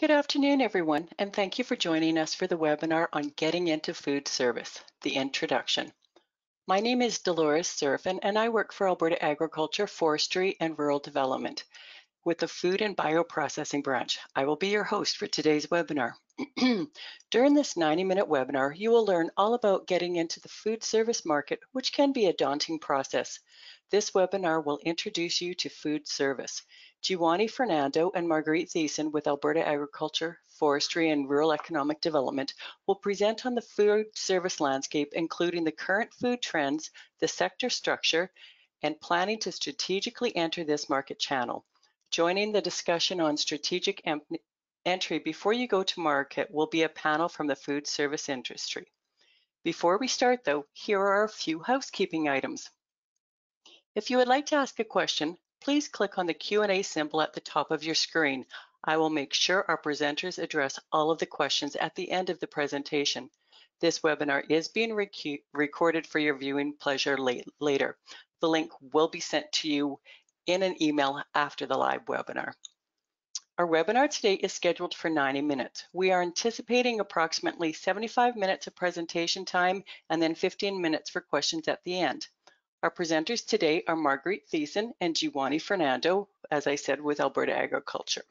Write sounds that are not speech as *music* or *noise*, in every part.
Good afternoon, everyone, and thank you for joining us for the webinar on Getting into Food Service, the introduction. My name is Dolores Serafin, and I work for Alberta Agriculture, Forestry, and Rural Development with the Food and Bioprocessing branch. I will be your host for today's webinar. *clears throat* During this 90-minute webinar, you will learn all about getting into the food service market, which can be a daunting process. This webinar will introduce you to food service. Jeewani Fernando and Marguerite Thiessen with Alberta Agriculture, Forestry and Rural Economic Development will present on the food service landscape, including the current food trends, the sector structure, and planning to strategically enter this market channel. Joining the discussion on strategic entry before you go to market will be a panel from the food service industry. Before we start though, here are a few housekeeping items. If you would like to ask a question, please click on the Q&A symbol at the top of your screen. I will make sure our presenters address all of the questions at the end of the presentation. This webinar is being rec recorded for your viewing pleasure late, later. The link will be sent to you in an email after the live webinar. Our webinar today is scheduled for 90 minutes. We are anticipating approximately 75 minutes of presentation time and then 15 minutes for questions at the end. Our presenters today are Marguerite Thiessen and Jeewani Fernando, as I said, with Alberta Agriculture.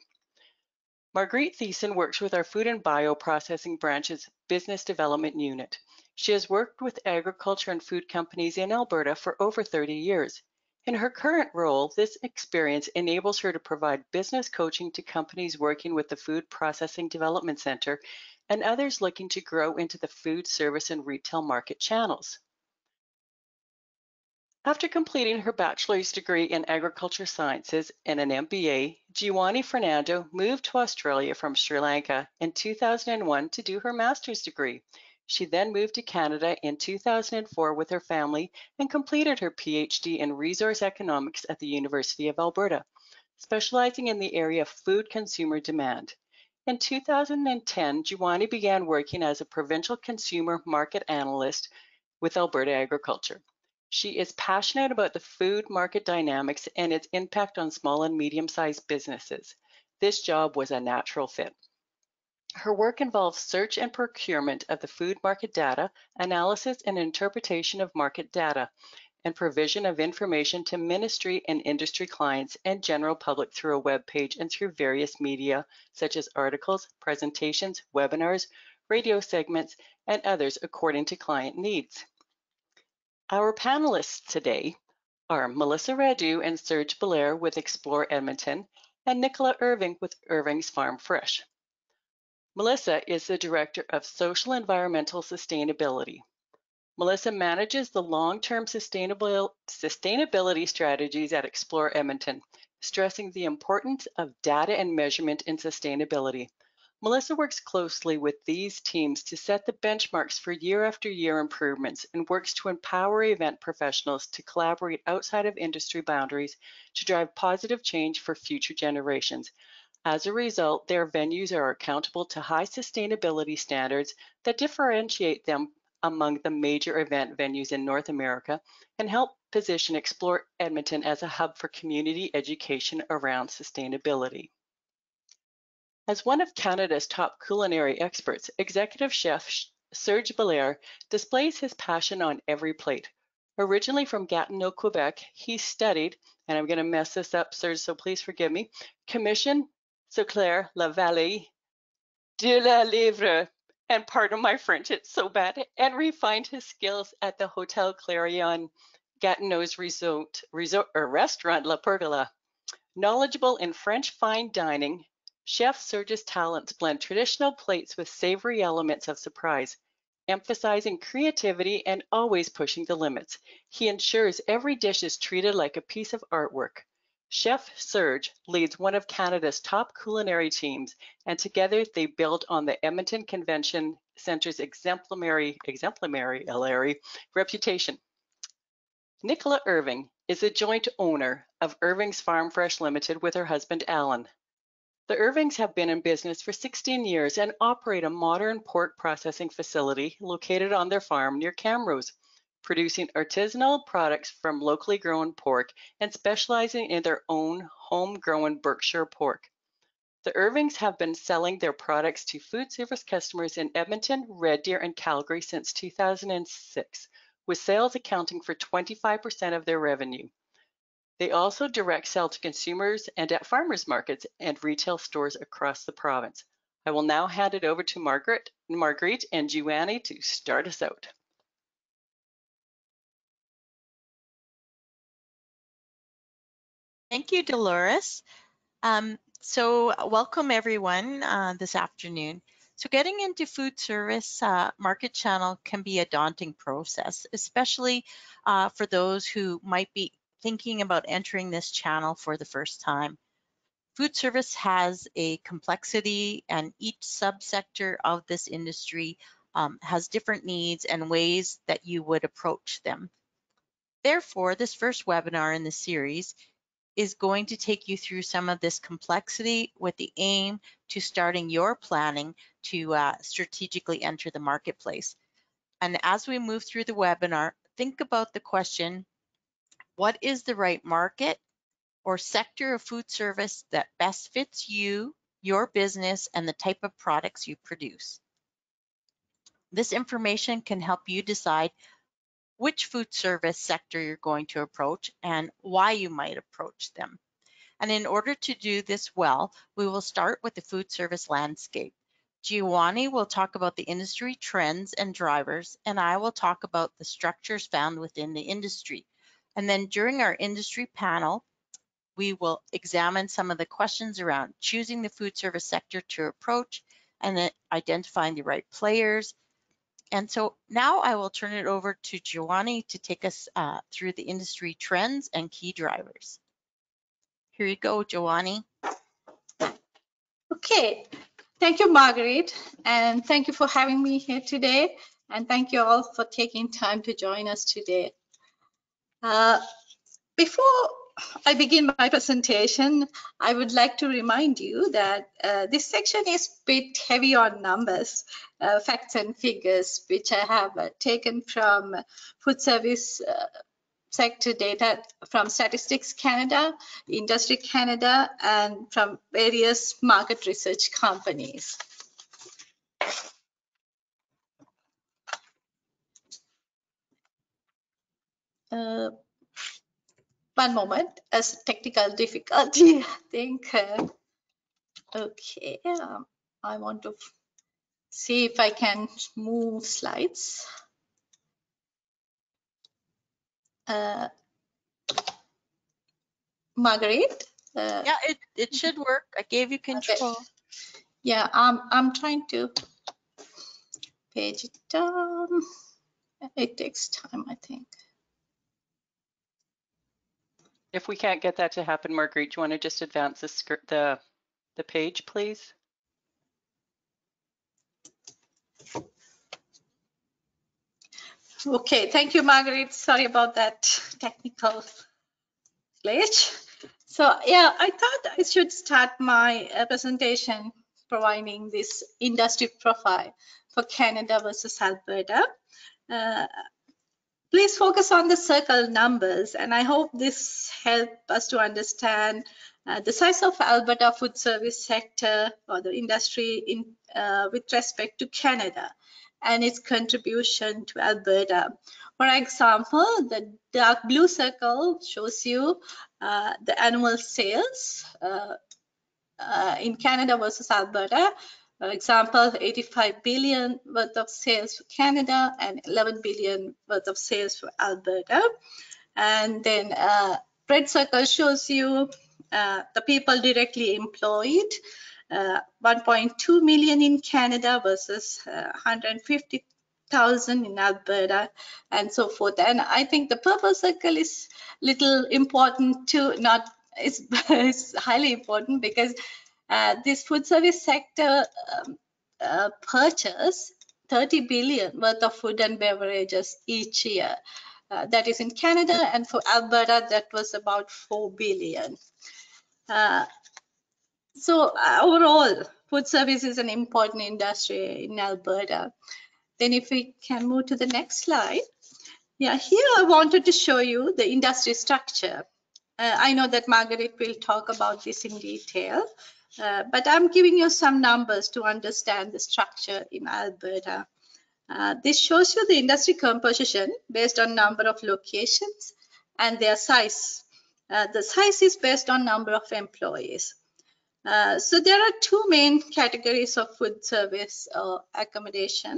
Marguerite Thiessen works with our Food and Bioprocessing Branch's Business Development Unit. She has worked with agriculture and food companies in Alberta for over 30 years. In her current role, this experience enables her to provide business coaching to companies working with the Food Processing Development Center and others looking to grow into the food service and retail market channels. After completing her bachelor's degree in agriculture sciences and an MBA, Jeewani Fernando moved to Australia from Sri Lanka in 2001 to do her master's degree. She then moved to Canada in 2004 with her family and completed her PhD in resource economics at the University of Alberta, specializing in the area of food consumer demand. In 2010, Jeewani began working as a provincial consumer market analyst with Alberta Agriculture. She is passionate about the food market dynamics and its impact on small and medium-sized businesses. This job was a natural fit. Her work involves search and procurement of the food market data, analysis and interpretation of market data, and provision of information to ministry and industry clients and general public through a web page and through various media such as articles, presentations, webinars, radio segments, and others according to client needs. Our panelists today are Melissa Radu and Serge Belair with Explore Edmonton and Nicola Irving with Irving's Farm Fresh. Melissa is the Director of Social Environmental Sustainability. Melissa manages the long-term sustainability strategies at Explore Edmonton, stressing the importance of data and measurement in sustainability. Melissa works closely with these teams to set the benchmarks for year after year improvements and works to empower event professionals to collaborate outside of industry boundaries to drive positive change for future generations. As a result, their venues are accountable to high sustainability standards that differentiate them among the major event venues in North America and help position Explore Edmonton as a hub for community education around sustainability. As one of Canada's top culinary experts, executive chef Serge Belair displays his passion on every plate. Originally from Gatineau, Quebec, he studied, and I'm going to mess this up, Serge, so please forgive me, Commission Seclair La Vallée de la Livre, and pardon my French, it's so bad, and refined his skills at the Hotel Clarion Gatineau's resort, resort or restaurant La Pergola. Knowledgeable in French fine dining, Chef Serge's talents blend traditional plates with savory elements of surprise, emphasizing creativity and always pushing the limits. He ensures every dish is treated like a piece of artwork. Chef Serge leads one of Canada's top culinary teams, and together they build on the Edmonton Convention Center's exemplary, exemplary reputation. Nicola Irving is a joint owner of Irving's Farm Fresh Limited with her husband Alan. The Irvings have been in business for 16 years and operate a modern pork processing facility located on their farm near Camrose, producing artisanal products from locally grown pork and specializing in their own homegrown Berkshire pork. The Irvings have been selling their products to food service customers in Edmonton, Red Deer, and Calgary since 2006, with sales accounting for 25% of their revenue. They also direct sell to consumers and at farmers markets and retail stores across the province. I will now hand it over to Margaret, Marguerite and Jeewani to start us out. Thank you, Dolores. Um, so welcome everyone uh, this afternoon. So getting into food service uh, market channel can be a daunting process, especially uh, for those who might be thinking about entering this channel for the first time. Food service has a complexity and each subsector of this industry um, has different needs and ways that you would approach them. Therefore, this first webinar in the series is going to take you through some of this complexity with the aim to starting your planning to uh, strategically enter the marketplace. And as we move through the webinar, think about the question, what is the right market or sector of food service that best fits you, your business, and the type of products you produce? This information can help you decide which food service sector you're going to approach and why you might approach them. And in order to do this well, we will start with the food service landscape. Jeewani will talk about the industry trends and drivers, and I will talk about the structures found within the industry. And then during our industry panel, we will examine some of the questions around choosing the food service sector to approach and then identifying the right players and so now I will turn it over to Jeewani to take us uh, through the industry trends and key drivers. Here you go, Jeewani. Okay, thank you, Margaret, and thank you for having me here today. And thank you all for taking time to join us today. Uh, before I begin my presentation, I would like to remind you that uh, this section is a bit heavy on numbers, uh, facts and figures, which I have uh, taken from food service uh, sector data from Statistics Canada, Industry Canada, and from various market research companies. Uh, one moment, as technical difficulty, *laughs* I think. Uh, okay, um, I want to see if I can move slides. Uh, Margaret? Uh, yeah, it, it should work. I gave you control. Okay. Yeah, um, I'm trying to page it down. It takes time, I think. If we can't get that to happen, Marguerite, do you want to just advance the script, the, the page, please? Okay, thank you, Margaret. Sorry about that technical glitch. So yeah, I thought I should start my uh, presentation providing this industry profile for Canada versus Alberta. Uh, please focus on the circle numbers and I hope this help us to understand uh, the size of Alberta food service sector or the industry in uh, with respect to Canada and its contribution to Alberta. For example, the dark blue circle shows you uh, the annual sales uh, uh, in Canada versus Alberta for example, 85 billion worth of sales for Canada and 11 billion worth of sales for Alberta. And then uh, red circle shows you uh, the people directly employed, uh, 1.2 million in Canada versus uh, 150,000 in Alberta and so forth. And I think the purple circle is little important too, not it's, *laughs* it's highly important because uh, this food service sector um, uh, purchase 30 billion worth of food and beverages each year. Uh, that is in Canada and for Alberta that was about 4 billion. Uh, so uh, overall food service is an important industry in Alberta. Then if we can move to the next slide. Yeah, here I wanted to show you the industry structure. Uh, I know that Margaret will talk about this in detail, Uh, but I'm giving you some numbers to understand the structure in Alberta. Uh, this shows you the industry composition based on number of locations and their size. Uh, the size is based on number of employees. Uh, so there are two main categories of food service or accommodation,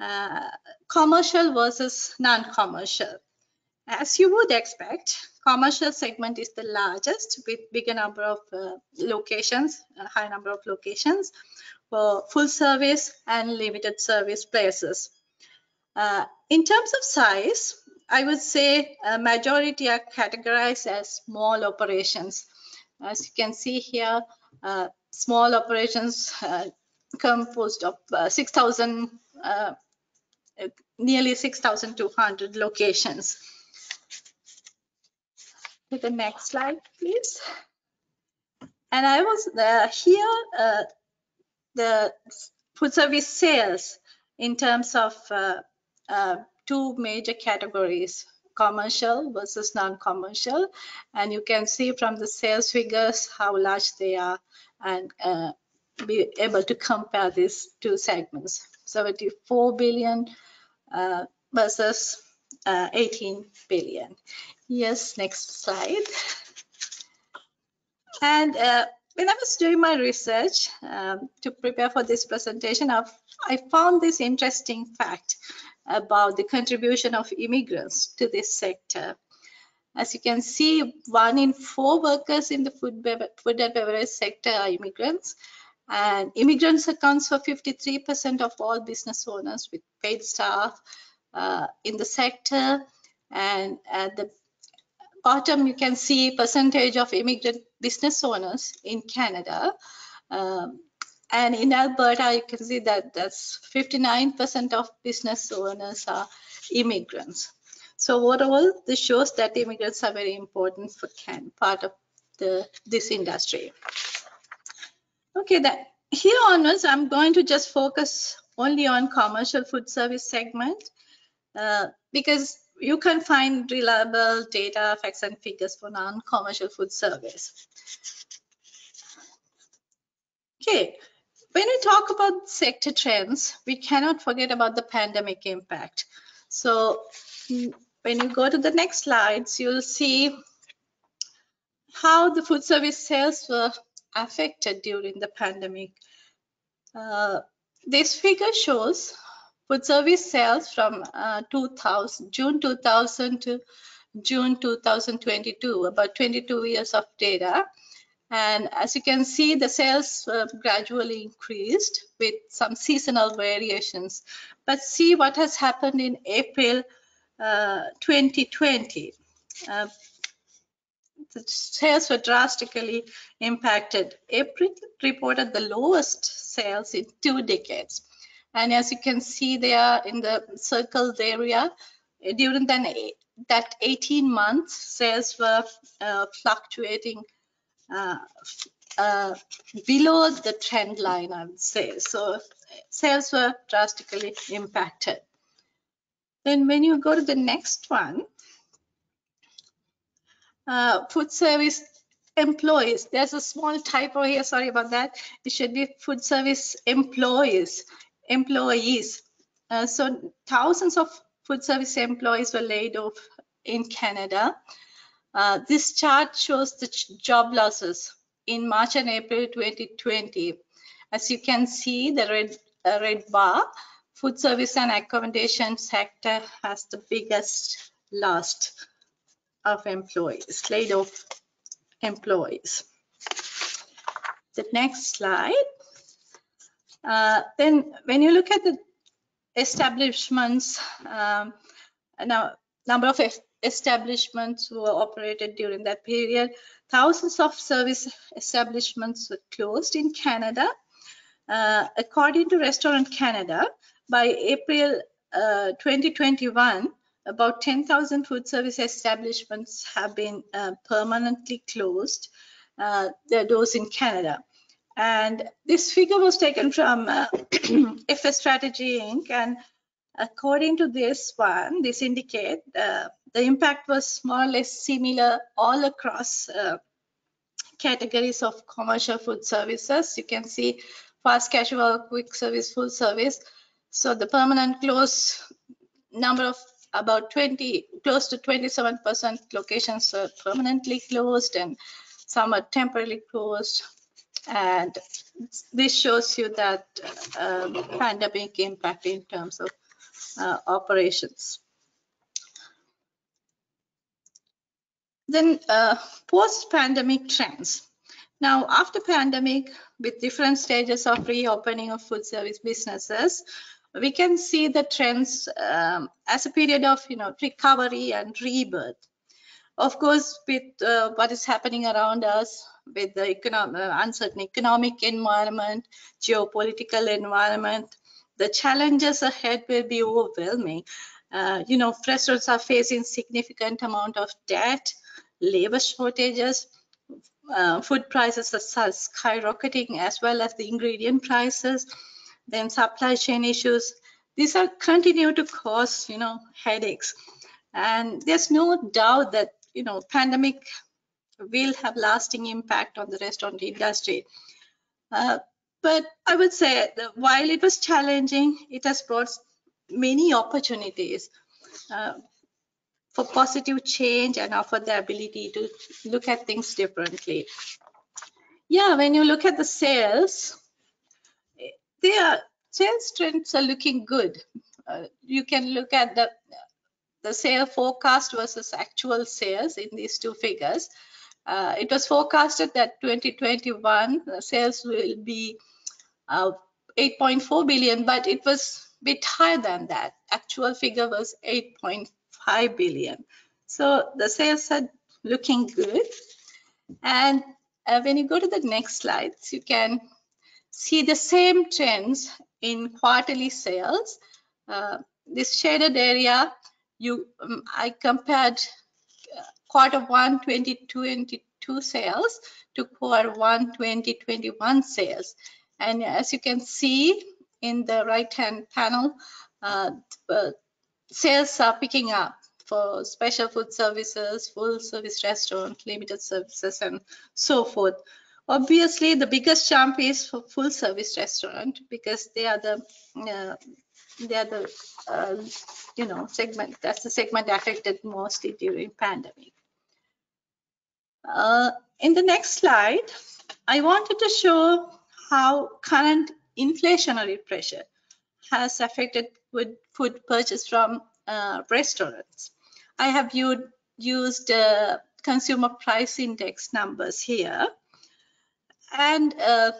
uh, commercial versus non-commercial. As you would expect, commercial segment is the largest with bigger number of uh, locations, a high number of locations for full service and limited service places. Uh, in terms of size, I would say a majority are categorized as small operations. As you can see here, uh, small operations uh, composed of uh, 6,000, uh, nearly 6,200 locations. To the next slide, please. And I was uh, here, uh, the food service sales in terms of two major categories commercial versus non-commercial and you can see from the sales figures how large they are and uh, be able to compare these two segments 74 billion uh, versus uh, 18 billion yes next slide and uh, when I was doing my research um, to prepare for this presentation, I've, I found this interesting fact about the contribution of immigrants to this sector. As you can see, one in four workers in the food, food and beverage sector are immigrants. And immigrants accounts for 53% of all business owners with paid staff in the sector. And at the bottom, you can see percentage of immigrant business owners in Canada. Um, and in Alberta, you can see that that's 59% of business owners are immigrants. So overall, this shows that immigrants are very important for can part of the this industry. Okay, that here onwards, I'm going to just focus only on commercial food service segment uh, because you can find reliable data, facts, and figures for non-commercial food service. Okay, when we talk about sector trends, we cannot forget about the pandemic impact. So when you go to the next slides, you'll see how the food service sales were affected during the pandemic. Uh, this figure shows food service sales from uh, 2000, June 2000 to June 2022, about 22 years of data. And as you can see, the sales uh, gradually increased with some seasonal variations. But see what has happened in April uh, 2020. Uh, the sales were drastically impacted. April reported the lowest sales in two decades. And as you can see there in the circled area, during that, that 18 months, sales were uh, fluctuating uh, uh, below the trend line, I would say. So sales were drastically impacted. Then when you go to the next one, uh, food service employees. There's a small typo here, sorry about that. It should be food service employees, employees. Uh, so thousands of food service employees were laid off in Canada. Uh, this chart shows the job losses in March and April 2020. As you can see, the red, uh, red bar, food service and accommodation sector has the biggest loss of employees, laid off employees. The next slide. Uh, then when you look at the establishments, um, now number of establishments were operated during that period. Thousands of service establishments were closed in Canada. Uh, according to Restaurant Canada, by April uh, 2021, about 10,000 food service establishments have been uh, permanently closed, uh, those in Canada. And this figure was taken from uh, *clears throat* Strategy Inc. And according to this one, this indicate uh, the impact was more or less similar all across uh, categories of commercial food services. You can see fast casual, quick service, full service. So the permanent close number of about 20, close to 27% locations are permanently closed and some are temporarily closed. And this shows you that uh, pandemic impact in terms of uh, operations. Then uh, post-pandemic trends. Now, after pandemic, with different stages of reopening of food service businesses, we can see the trends um, as a period of, you know, recovery and rebirth. Of course, with uh, what is happening around us, with the economic, uh, uncertain economic environment, geopolitical environment, the challenges ahead will be overwhelming. Uh, you know, restaurants are facing significant amount of debt, labor shortages, uh, food prices are skyrocketing as well as the ingredient prices, then supply chain issues. These are continue to cause, you know, headaches. And there's no doubt that, you know, pandemic will have lasting impact on the restaurant industry. Uh, but I would say that while it was challenging, it has brought many opportunities. Uh, for positive change and offer the ability to look at things differently. Yeah, when you look at the sales, their sales trends are looking good. Uh, you can look at the the sale forecast versus actual sales in these two figures. Uh, it was forecasted that 2021 sales will be uh, 8.4 billion, but it was a bit higher than that. Actual figure was 8.5 billion. So the sales are looking good. And uh, when you go to the next slides, you can see the same trends in quarterly sales. Uh, this shaded area, you um, I compared uh, quarter one 2022 sales to quarter one 2021 sales. And as you can see in the right hand panel, uh sales are picking up for special food services, full service restaurant, limited services, and so forth. Obviously, the biggest jump is for full service restaurant because they are the uh, they are the uh, you know segment that's the segment affected mostly during pandemic. Uh, in the next slide, I wanted to show how current inflationary pressure has affected food, purchase from uh, restaurants. I have used uh, consumer price index numbers here and uh,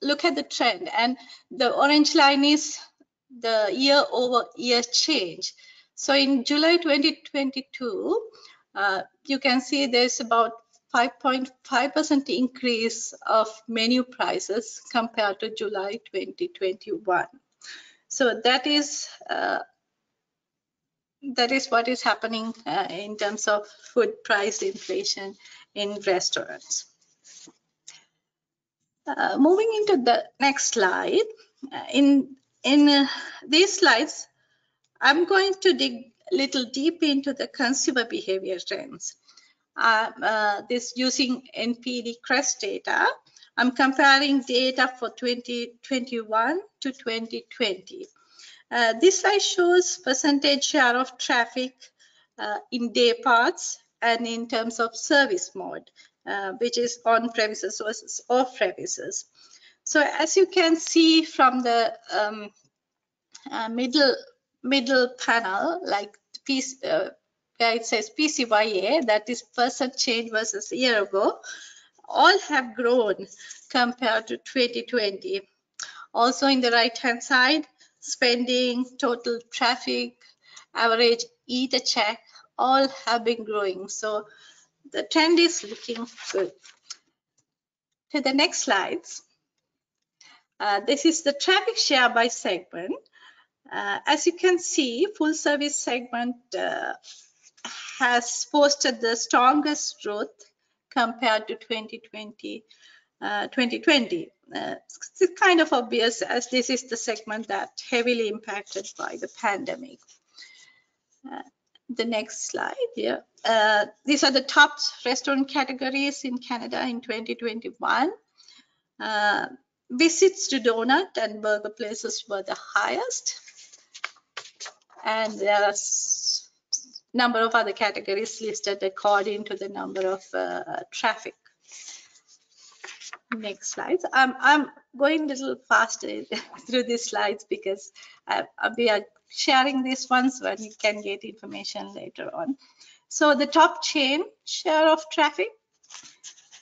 look at the trend and the orange line is the year over year change. So in July 2022, uh, you can see there's about 5.5% increase of menu prices compared to July 2021. So that is uh, that is what is happening uh, in terms of food price inflation in restaurants. Uh, moving into the next slide, uh, in in uh, these slides, I'm going to dig a little deep into the consumer behavior trends. Uh, uh, this using NPD CREST data. I'm comparing data for 2021 to 2020. Uh, this slide shows percentage share of traffic uh, in day parts and in terms of service mode, uh, which is on premises versus off premises. So as you can see from the um, uh, middle middle panel, like piece, it says PCYA, that is percent change versus a year ago, all have grown compared to 2020. Also in the right hand side, spending, total traffic, average eat check, all have been growing. So the trend is looking good. To the next slides. Uh, this is the traffic share by segment. Uh, as you can see, full service segment uh, has posted the strongest growth compared to 2020 uh, 2020. Uh, it's kind of obvious as this is the segment that heavily impacted by the pandemic. Uh, the next slide here. Uh, these are the top restaurant categories in Canada in 2021. Uh, visits to donut and burger places were the highest. And there are number of other categories listed according to the number of uh, traffic. Next slides. I'm, I'm going a little faster *laughs* through these slides because I, we are sharing these ones when you can get information later on. So the top chain share of traffic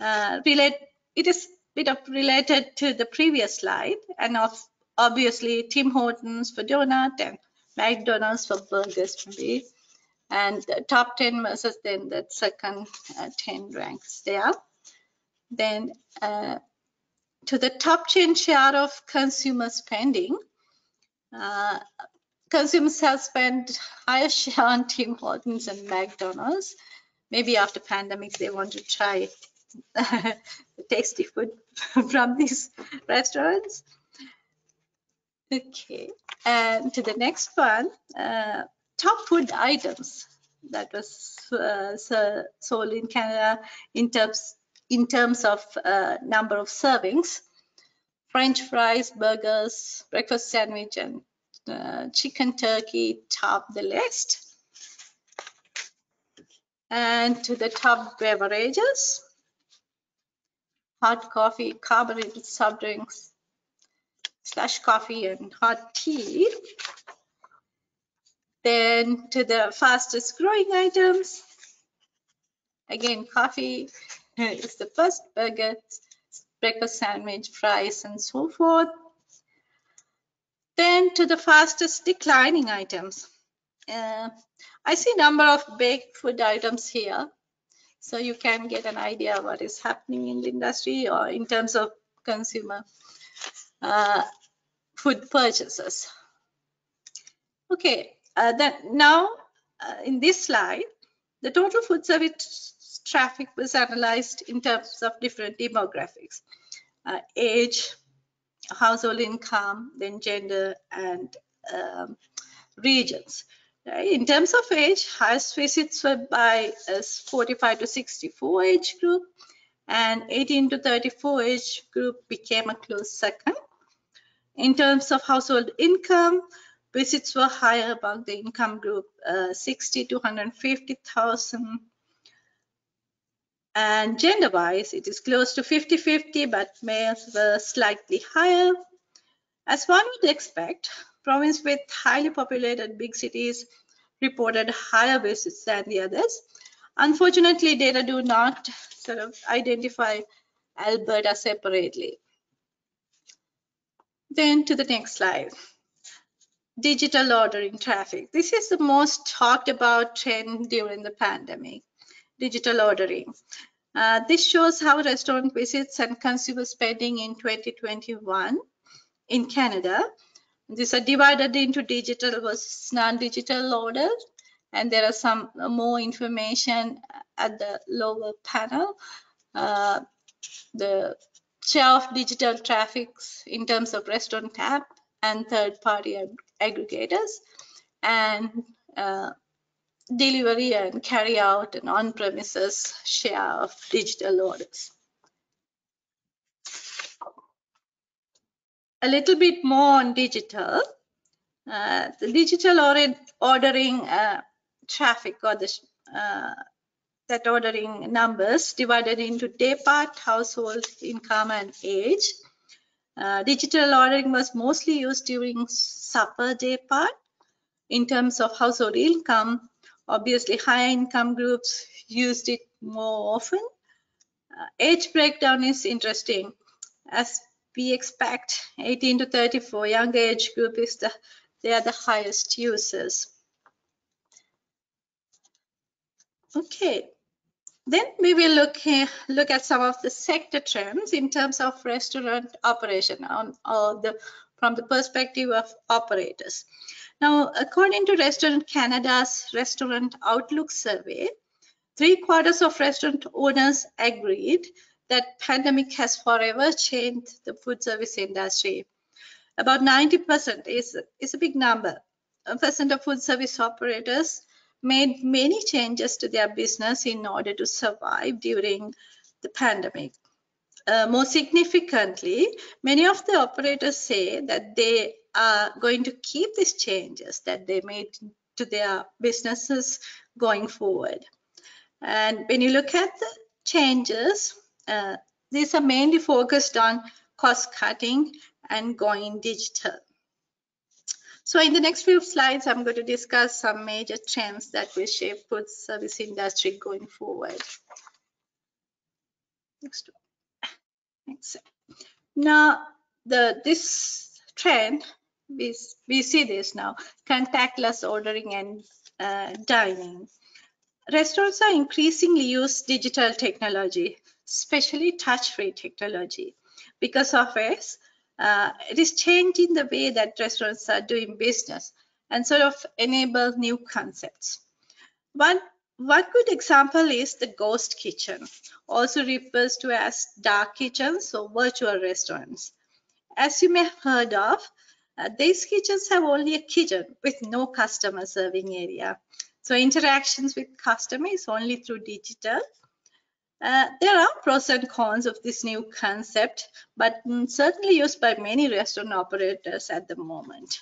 uh, relate it is bit of related to the previous slide and of obviously Tim Hortons for donut and McDonald's for burgers maybe and the top 10 versus then the second uh, 10 ranks there. Then uh, to the top 10 share of consumer spending, uh, consumers have spent higher *laughs* share on Tim Hortons and McDonald's. Maybe after pandemic, they want to try *laughs* tasty food *laughs* from these restaurants. Okay, and to the next one, uh, top food items that was uh, sold in Canada in terms in terms of uh, number of servings. French fries, burgers, breakfast sandwich, and uh, chicken turkey top the list. And to the top beverages, hot coffee, carbonated soft drinks, slash coffee, and hot tea. Then to the fastest growing items, again, coffee is the first burger, breakfast sandwich, fries, and so forth. Then to the fastest declining items. Uh, I see number of baked food items here. So you can get an idea what is happening in the industry or in terms of consumer uh, food purchases. Okay, uh, then now uh, in this slide, the total food service traffic was analyzed in terms of different demographics, uh, age, household income, then gender and um, regions. In terms of age, highest visits were by 45 to 64 age group and 18 to 34 age group became a close second. In terms of household income, visits were higher among the income group uh, 60 to 150,000. And gender wise, it is close to 50 50, but males were slightly higher. As one would expect, province with highly populated big cities reported higher visits than the others. Unfortunately, data do not sort of identify Alberta separately. Then to the next slide digital ordering traffic. This is the most talked about trend during the pandemic, digital ordering. Uh, this shows how restaurant visits and consumer spending in 2021 in Canada. These are divided into digital versus non-digital orders. And there are some more information at the lower panel. Uh, the share of digital traffics in terms of restaurant app and third-party aggregators and uh, delivery and carry out and on-premises share of digital orders. A little bit more on digital. Uh, the digital ordering uh, traffic or the uh, that ordering numbers divided into day part, household income and age. Uh, digital ordering was mostly used during supper day part. In terms of household income, obviously high income groups used it more often. Uh, age breakdown is interesting. As we expect, 18 to 34 younger age group is the they are the highest users. Okay, then we will look look at some of the sector trends in terms of restaurant operation on, on the, from the perspective of operators. Now, according to Restaurant Canada's Restaurant Outlook survey, three quarters of restaurant owners agreed that pandemic has forever changed the food service industry. About 90% is, is a big number. A percent of food service operators made many changes to their business in order to survive during the pandemic. Uh, more significantly, many of the operators say that they are going to keep these changes that they made to their businesses going forward. And when you look at the changes, uh, these are mainly focused on cost cutting and going digital. So in the next few slides, I'm going to discuss some major trends that will shape food service industry going forward. Next. Now, the this trend, we, we see this now, contactless ordering and uh, dining. Restaurants are increasingly use digital technology, especially touch-free technology. Because of this, uh, it is changing the way that restaurants are doing business and sort of enable new concepts. One, one good example is the ghost kitchen, also refers to as dark kitchens or virtual restaurants. As you may have heard of, uh, these kitchens have only a kitchen with no customer serving area. So interactions with customer is only through digital uh, there are pros and cons of this new concept, but mm, certainly used by many restaurant operators at the moment.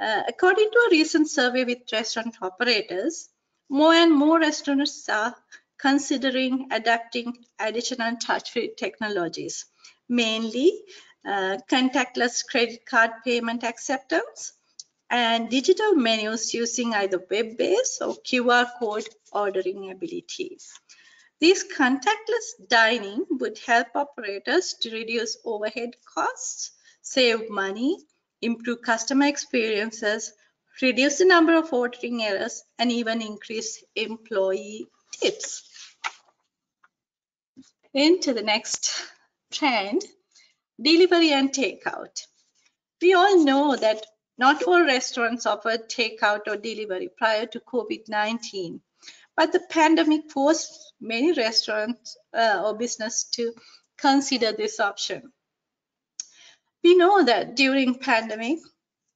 Uh, according to a recent survey with restaurant operators, more and more restaurants are considering adapting additional touch-free technologies, mainly uh, contactless credit card payment acceptance and digital menus using either web-based or QR code ordering abilities. This contactless dining would help operators to reduce overhead costs, save money, improve customer experiences, reduce the number of ordering errors, and even increase employee tips. Into the next trend, delivery and takeout. We all know that not all restaurants offered takeout or delivery prior to COVID-19. But the pandemic forced many restaurants uh, or business to consider this option. We know that during pandemic,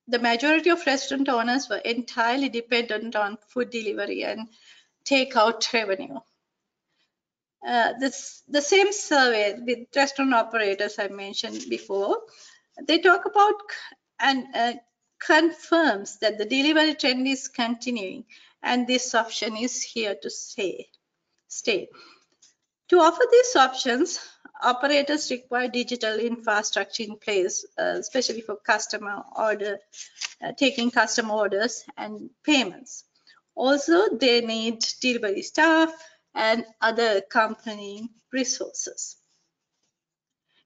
the majority of restaurant owners were entirely dependent on food delivery and takeout revenue. Uh, this, the same survey with restaurant operators I mentioned before, they talk about and uh, confirms that the delivery trend is continuing and this option is here to stay. stay. To offer these options, operators require digital infrastructure in place, uh, especially for customer order, uh, taking customer orders and payments. Also, they need delivery staff and other accompanying resources.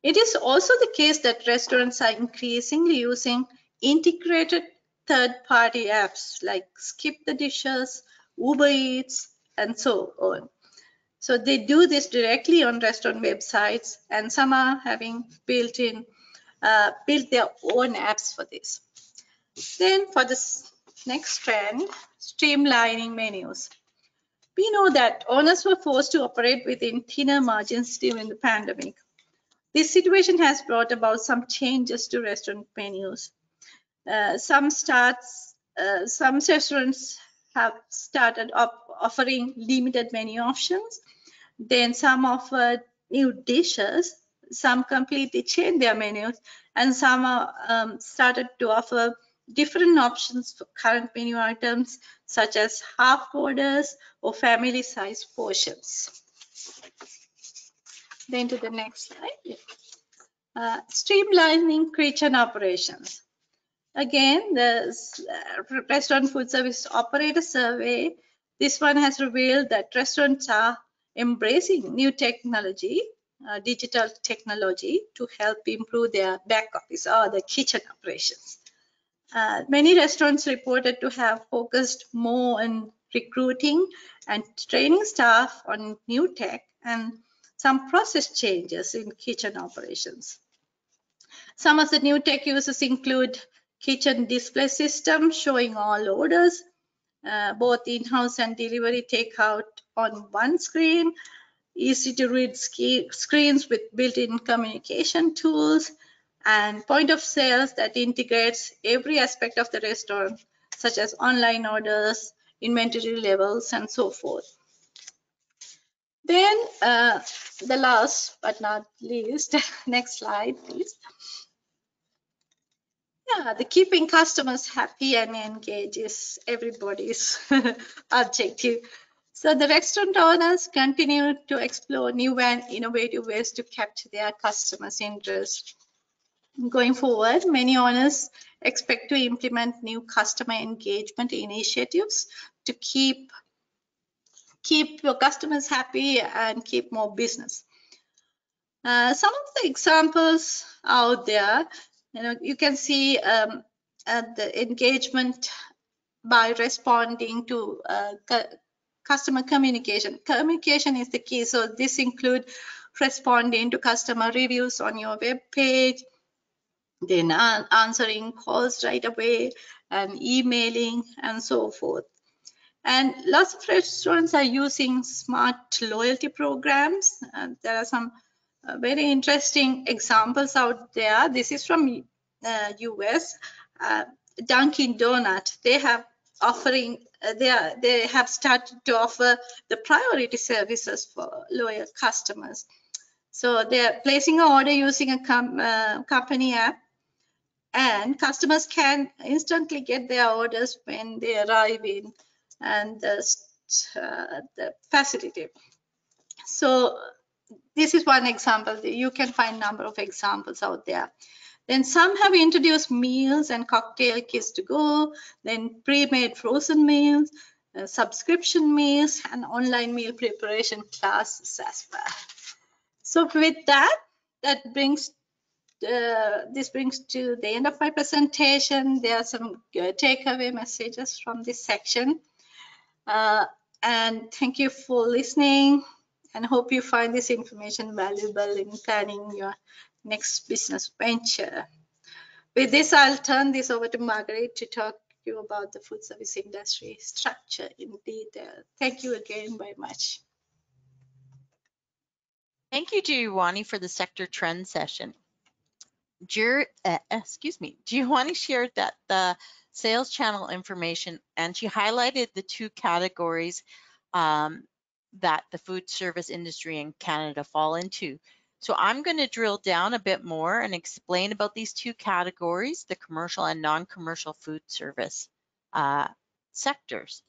It is also the case that restaurants are increasingly using integrated third-party apps like Skip the Dishes, Uber Eats, and so on. So they do this directly on restaurant websites, and some are having built in, uh, built their own apps for this. Then for this next trend, streamlining menus. We know that owners were forced to operate within thinner margins during the pandemic. This situation has brought about some changes to restaurant menus. Uh, some starts, uh, some restaurants have started up offering limited menu options. Then some offer new dishes. Some completely change their menus, and some are, um, started to offer different options for current menu items, such as half orders or family size portions. Then to the next slide. Uh, streamlining kitchen operations. Again, the uh, restaurant food service operator survey, this one has revealed that restaurants are embracing new technology, uh, digital technology to help improve their back office or the kitchen operations. Uh, many restaurants reported to have focused more on recruiting and training staff on new tech and some process changes in kitchen operations. Some of the new tech uses include kitchen display system showing all orders, uh, both in-house and delivery takeout on one screen, easy to read screens with built-in communication tools, and point of sales that integrates every aspect of the restaurant, such as online orders, inventory levels, and so forth. Then uh, the last but not least, *laughs* next slide, please. Yeah, the keeping customers happy and engaged is everybody's *laughs* objective. So the restaurant owners continue to explore new and innovative ways to capture their customers' interest. Going forward, many owners expect to implement new customer engagement initiatives to keep keep your customers happy and keep more business. Uh, some of the examples out there, you know, you can see um, the engagement by responding to uh, customer communication. Communication is the key. So this include responding to customer reviews on your web page, then answering calls right away and emailing and so forth. And lots of restaurants are using smart loyalty programs. And there are some very interesting examples out there. This is from uh, US. Uh, Dunkin' Donut, they have offering, uh, they, are, they have started to offer the priority services for loyal customers. So they're placing an order using a com uh, company app and customers can instantly get their orders when they arrive in and the, uh, the facility. So this is one example. You can find a number of examples out there. Then some have introduced meals and cocktail kits to go, then pre-made frozen meals, uh, subscription meals, and online meal preparation classes as well. So with that, that brings uh, this brings to the end of my presentation. There are some takeaway messages from this section. Uh, and thank you for listening and hope you find this information valuable in planning your next business venture. With this, I'll turn this over to Margaret to talk to you about the food service industry structure in detail. Thank you again very much. Thank you, Jeewani, for the sector trend session. Jer uh, excuse me, Jeewani shared that the sales channel information, and she highlighted the two categories um, that the food service industry in Canada fall into. So I'm going to drill down a bit more and explain about these two categories, the commercial and non-commercial food service uh, sectors.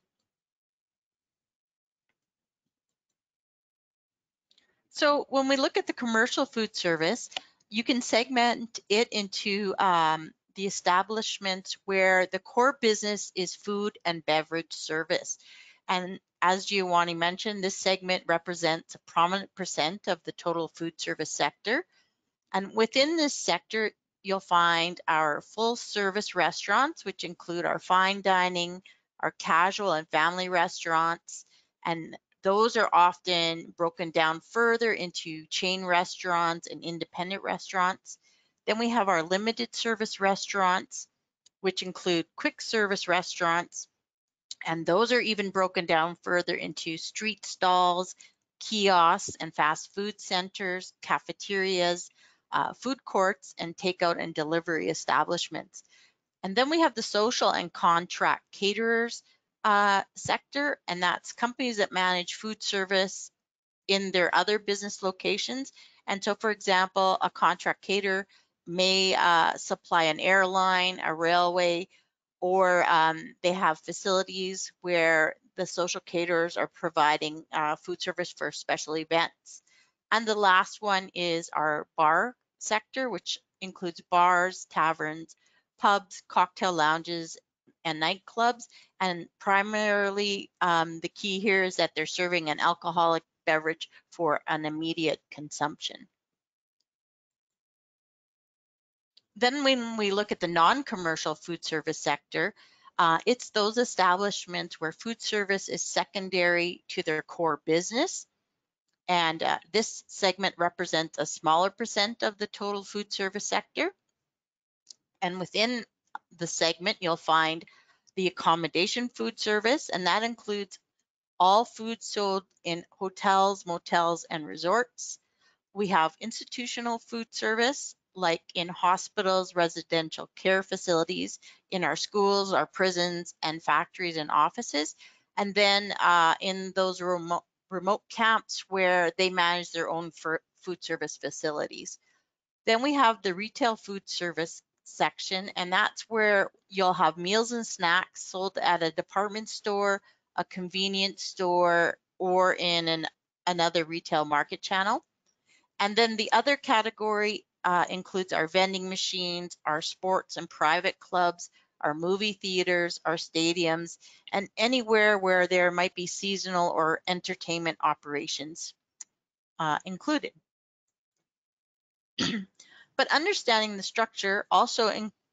So when we look at the commercial food service, you can segment it into um, the establishments where the core business is food and beverage service. And as Jeewani mentioned, this segment represents a prominent percent of the total food service sector. And within this sector, you'll find our full service restaurants, which include our fine dining, our casual and family restaurants, and those are often broken down further into chain restaurants and independent restaurants. Then we have our limited service restaurants, which include quick service restaurants. And those are even broken down further into street stalls, kiosks and fast food centers, cafeterias, uh, food courts, and takeout and delivery establishments. And then we have the social and contract caterers uh, sector, and that's companies that manage food service in their other business locations. And so, for example, a contract caterer may uh, supply an airline, a railway, or um, they have facilities where the social caterers are providing uh, food service for special events. And the last one is our bar sector, which includes bars, taverns, pubs, cocktail lounges, and nightclubs. And primarily, um, the key here is that they're serving an alcoholic beverage for an immediate consumption. Then when we look at the non-commercial food service sector, uh, it's those establishments where food service is secondary to their core business. And uh, this segment represents a smaller percent of the total food service sector. And within the segment, you'll find the accommodation food service, and that includes all food sold in hotels, motels, and resorts. We have institutional food service, like in hospitals, residential care facilities, in our schools, our prisons, and factories and offices. And then uh, in those remote, remote camps where they manage their own food service facilities. Then we have the retail food service section, and that's where you'll have meals and snacks sold at a department store, a convenience store, or in an, another retail market channel. And then the other category uh, includes our vending machines, our sports and private clubs, our movie theaters, our stadiums, and anywhere where there might be seasonal or entertainment operations uh, included. *clears throat* but understanding the structure also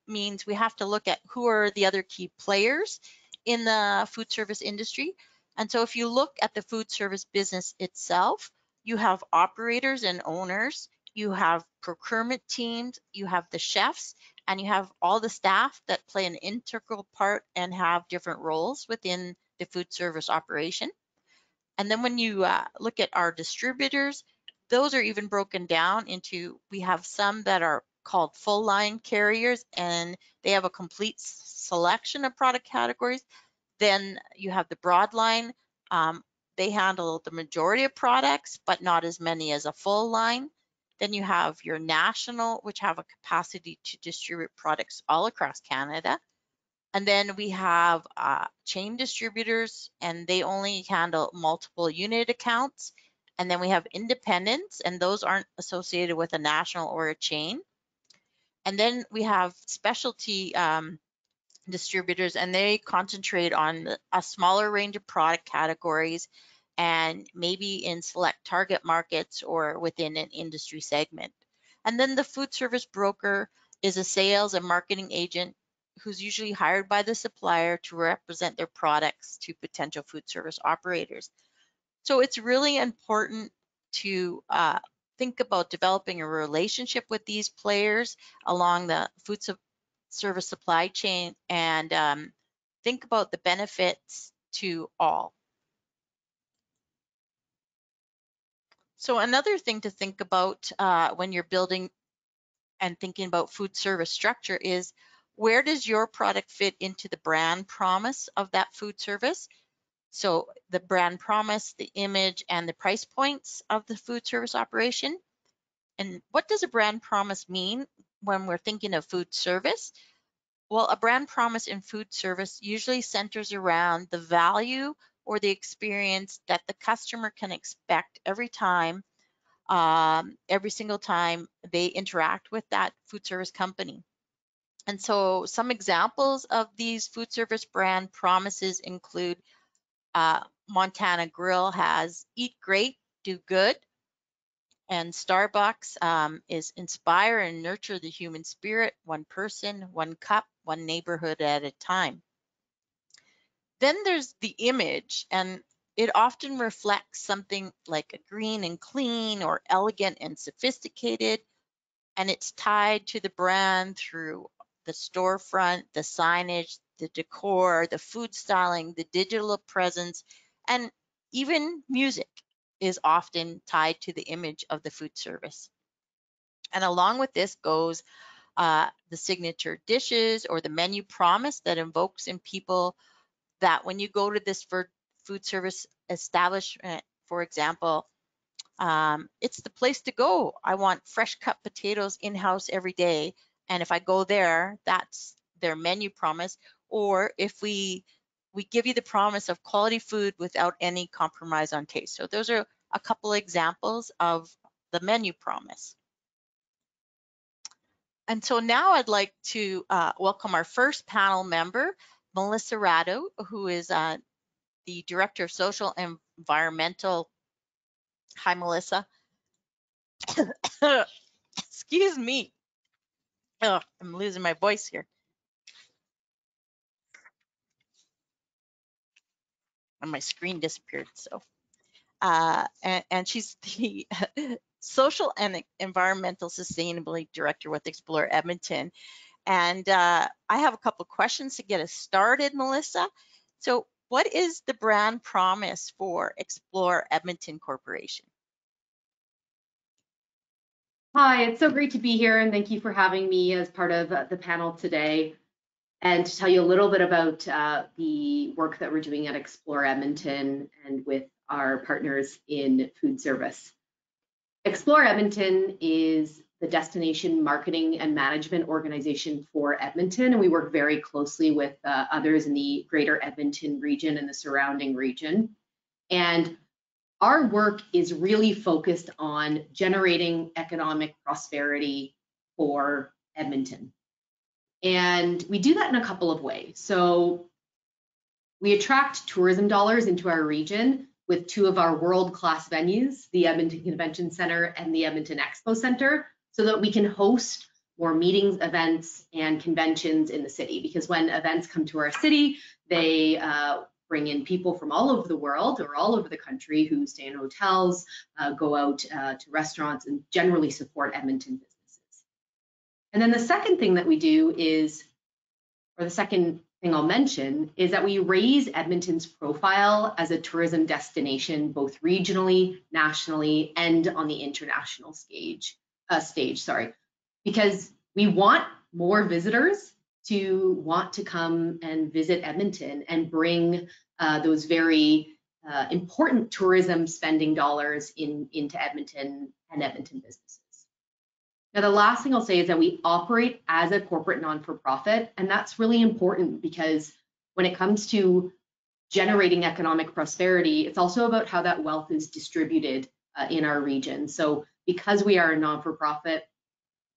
means we have to look at who are the other key players in the food service industry. And so if you look at the food service business itself, you have operators and owners, you have procurement teams, you have the chefs, and you have all the staff that play an integral part and have different roles within the food service operation. And then when you uh, look at our distributors, those are even broken down into, we have some that are called full line carriers and they have a complete selection of product categories. Then you have the broad line. Um, they handle the majority of products, but not as many as a full line. Then you have your national, which have a capacity to distribute products all across Canada. And then we have uh, chain distributors, and they only handle multiple unit accounts. And then we have independents, and those aren't associated with a national or a chain. And then we have specialty um, distributors, and they concentrate on a smaller range of product categories and maybe in select target markets or within an industry segment. And then the food service broker is a sales and marketing agent who's usually hired by the supplier to represent their products to potential food service operators. So it's really important to uh, think about developing a relationship with these players along the food service supply chain and um, think about the benefits to all. So another thing to think about uh, when you're building and thinking about food service structure is where does your product fit into the brand promise of that food service? So the brand promise, the image, and the price points of the food service operation. And what does a brand promise mean when we're thinking of food service? Well, a brand promise in food service usually centers around the value or the experience that the customer can expect every time, um, every single time they interact with that food service company. And so some examples of these food service brand promises include uh, Montana Grill has eat great, do good. And Starbucks um, is inspire and nurture the human spirit, one person, one cup, one neighborhood at a time. Then there's the image, and it often reflects something like a green and clean or elegant and sophisticated, and it's tied to the brand through the storefront, the signage, the decor, the food styling, the digital presence, and even music is often tied to the image of the food service. And along with this goes uh, the signature dishes or the menu promise that invokes in people that when you go to this food service establishment, for example, um, it's the place to go. I want fresh cut potatoes in-house every day. And if I go there, that's their menu promise. Or if we we give you the promise of quality food without any compromise on taste. So those are a couple examples of the menu promise. And so now I'd like to uh, welcome our first panel member, Melissa Radu, who is uh, the Director of Social and Environmental. Hi, Melissa. *coughs* Excuse me. Oh, I'm losing my voice here. And my screen disappeared, so. Uh, and, and she's *laughs* the Social and Environmental Sustainability Director with Explore Edmonton. And uh, I have a couple questions to get us started, Melissa. So what is the brand promise for Explore Edmonton Corporation? Hi, it's so great to be here and thank you for having me as part of uh, the panel today. and to tell you a little bit about uh, the work that we're doing at Explore Edmonton and with our partners in food service. Explore Edmonton is the destination marketing and management organization for Edmonton, and we work very closely with uh, others in the greater Edmonton region and the surrounding region. And our work is really focused on generating economic prosperity for Edmonton. And we do that in a couple of ways. So we attract tourism dollars into our region with two of our world-class venues, the Edmonton Convention Center and the Edmonton Expo Center, so that we can host more meetings, events, and conventions in the city. Because when events come to our city, they uh, bring in people from all over the world or all over the country who stay in hotels, uh, go out uh, to restaurants, and generally support Edmonton businesses. And then the second thing that we do is, or the second thing I'll mention, is that we raise Edmonton's profile as a tourism destination, both regionally, nationally, and on the international stage. Stage, sorry, because we want more visitors to want to come and visit Edmonton and bring uh, those very uh, important tourism spending dollars in, into Edmonton and Edmonton businesses. Now, the last thing I'll say is that we operate as a corporate non-for-profit, and that's really important because when it comes to generating economic prosperity, it's also about how that wealth is distributed uh, in our region. So because we are a non-for-profit,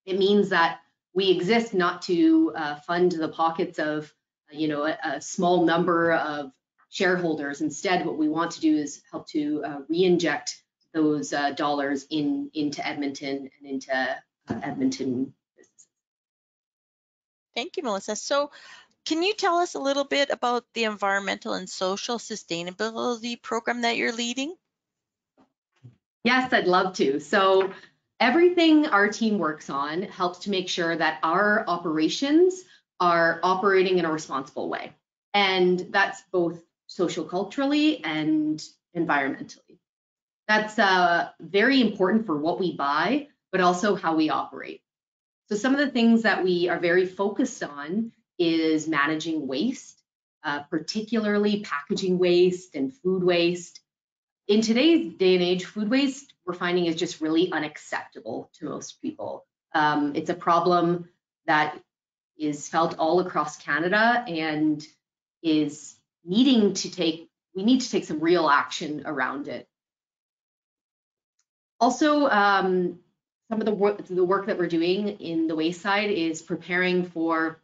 it means that we exist not to uh, fund the pockets of, you know, a, a, small number of shareholders. Instead, what we want to do is help to uh, re-inject those uh, dollars in into Edmonton and into uh, Edmonton businesses. Thank you, Melissa. So can you tell us a little bit about the environmental and social sustainability program that you're leading? Yes, I'd love to. So everything our team works on helps to make sure that our operations are operating in a responsible way. And that's both social culturally and environmentally. That's uh, very important for what we buy, but also how we operate. So some of the things that we are very focused on is managing waste, uh, particularly packaging waste and food waste. In today's day and age, food waste we're finding is just really unacceptable to most people. Um, it's a problem that is felt all across Canada and is needing to take, we need to take some real action around it. Also, um, some of the work, the work that we're doing in the wayside is preparing for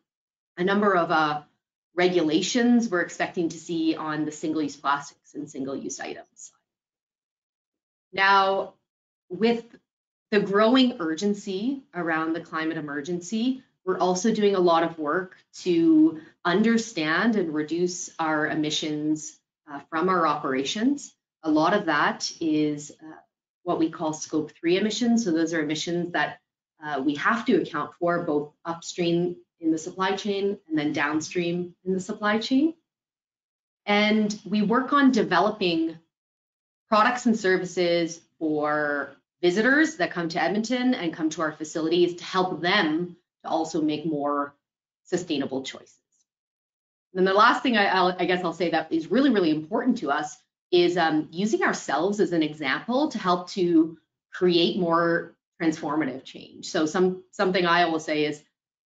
a number of uh, regulations we're expecting to see on the single-use plastics and single-use items. Now, with the growing urgency around the climate emergency, we're also doing a lot of work to understand and reduce our emissions uh, from our operations. A lot of that is uh, what we call scope three emissions. So those are emissions that uh, we have to account for both upstream in the supply chain and then downstream in the supply chain. And we work on developing products and services for visitors that come to Edmonton and come to our facilities to help them to also make more sustainable choices. And the last thing I, I guess I'll say that is really, really important to us is um, using ourselves as an example to help to create more transformative change. So some something I always say is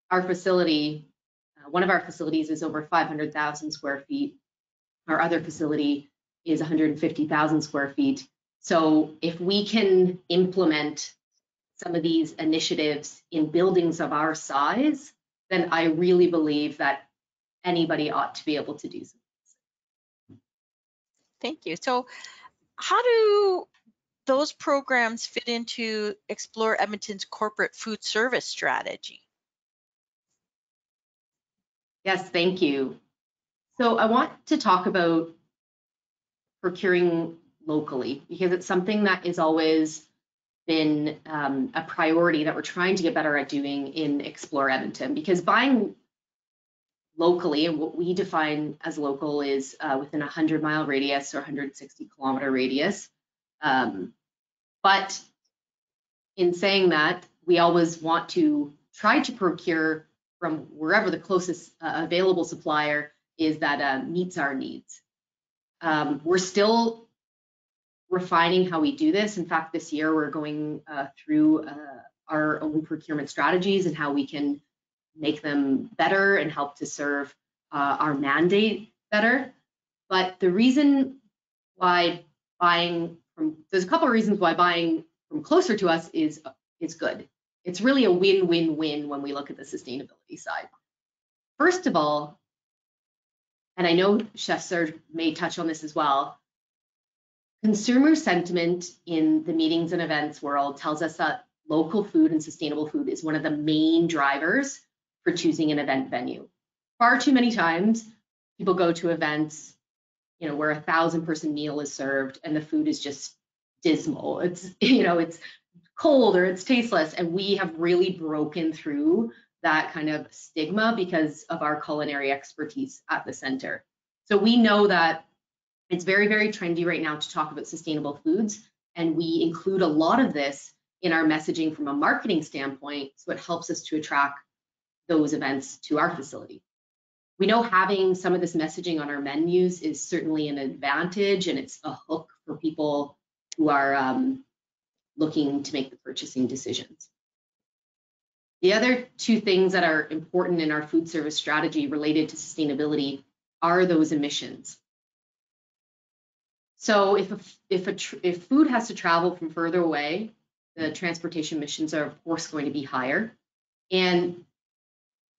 our facility, uh, one of our facilities is over 500,000 square feet. Our other facility is 150,000 square feet. So if we can implement some of these initiatives in buildings of our size, then I really believe that anybody ought to be able to do so. Thank you. So how do those programs fit into Explore Edmonton's corporate food service strategy? Yes, thank you. So I want to talk about procuring locally because it's something that is always been um, a priority that we're trying to get better at doing in Explore Edmonton because buying locally and what we define as local is uh, within a 100 mile radius or 160 kilometer radius. Um, but in saying that, we always want to try to procure from wherever the closest uh, available supplier is that uh, meets our needs. Um, we're still refining how we do this. In fact, this year we're going uh, through uh, our own procurement strategies and how we can make them better and help to serve uh, our mandate better. But the reason why buying from there's a couple of reasons why buying from closer to us is is good. It's really a win-win-win when we look at the sustainability side. First of all, and I know Chef Serge may touch on this as well, consumer sentiment in the meetings and events world tells us that local food and sustainable food is one of the main drivers for choosing an event venue. Far too many times, people go to events, you know, where a thousand person meal is served and the food is just dismal. It's, *laughs* you know, it's cold or it's tasteless. And we have really broken through that kind of stigma because of our culinary expertise at the center. So we know that it's very, very trendy right now to talk about sustainable foods. And we include a lot of this in our messaging from a marketing standpoint. So it helps us to attract those events to our facility. We know having some of this messaging on our menus is certainly an advantage and it's a hook for people who are um, looking to make the purchasing decisions. The other two things that are important in our food service strategy related to sustainability are those emissions. So if a, if a if food has to travel from further away, the transportation emissions are of course going to be higher. And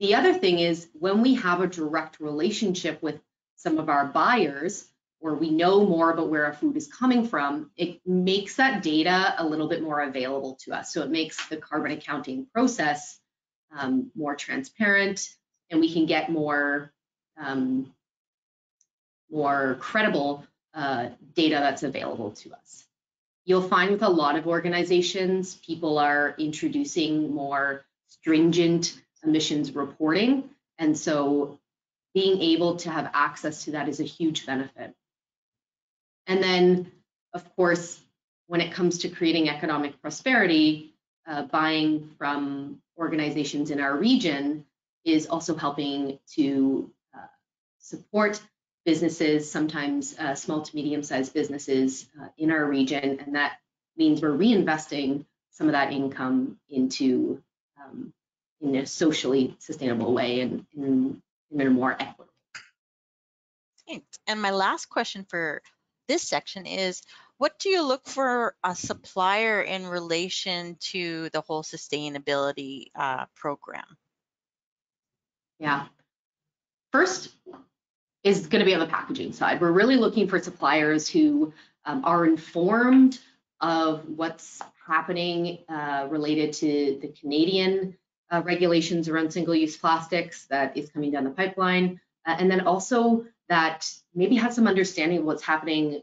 the other thing is when we have a direct relationship with some of our buyers, or we know more about where our food is coming from, it makes that data a little bit more available to us. So it makes the carbon accounting process um, more transparent, and we can get more um, more credible uh, data that's available to us. You'll find with a lot of organizations, people are introducing more stringent emissions reporting. And so being able to have access to that is a huge benefit. And then, of course, when it comes to creating economic prosperity, uh, buying from organizations in our region is also helping to uh, support businesses, sometimes uh, small to medium sized businesses uh, in our region. And that means we're reinvesting some of that income into um, in a socially sustainable way and in, in a more equitable. Way. And my last question for this section is, what do you look for a supplier in relation to the whole sustainability uh, program? Yeah. First is going to be on the packaging side. We're really looking for suppliers who um, are informed of what's happening uh, related to the Canadian uh, regulations around single-use plastics that is coming down the pipeline, uh, and then also that maybe has some understanding of what's happening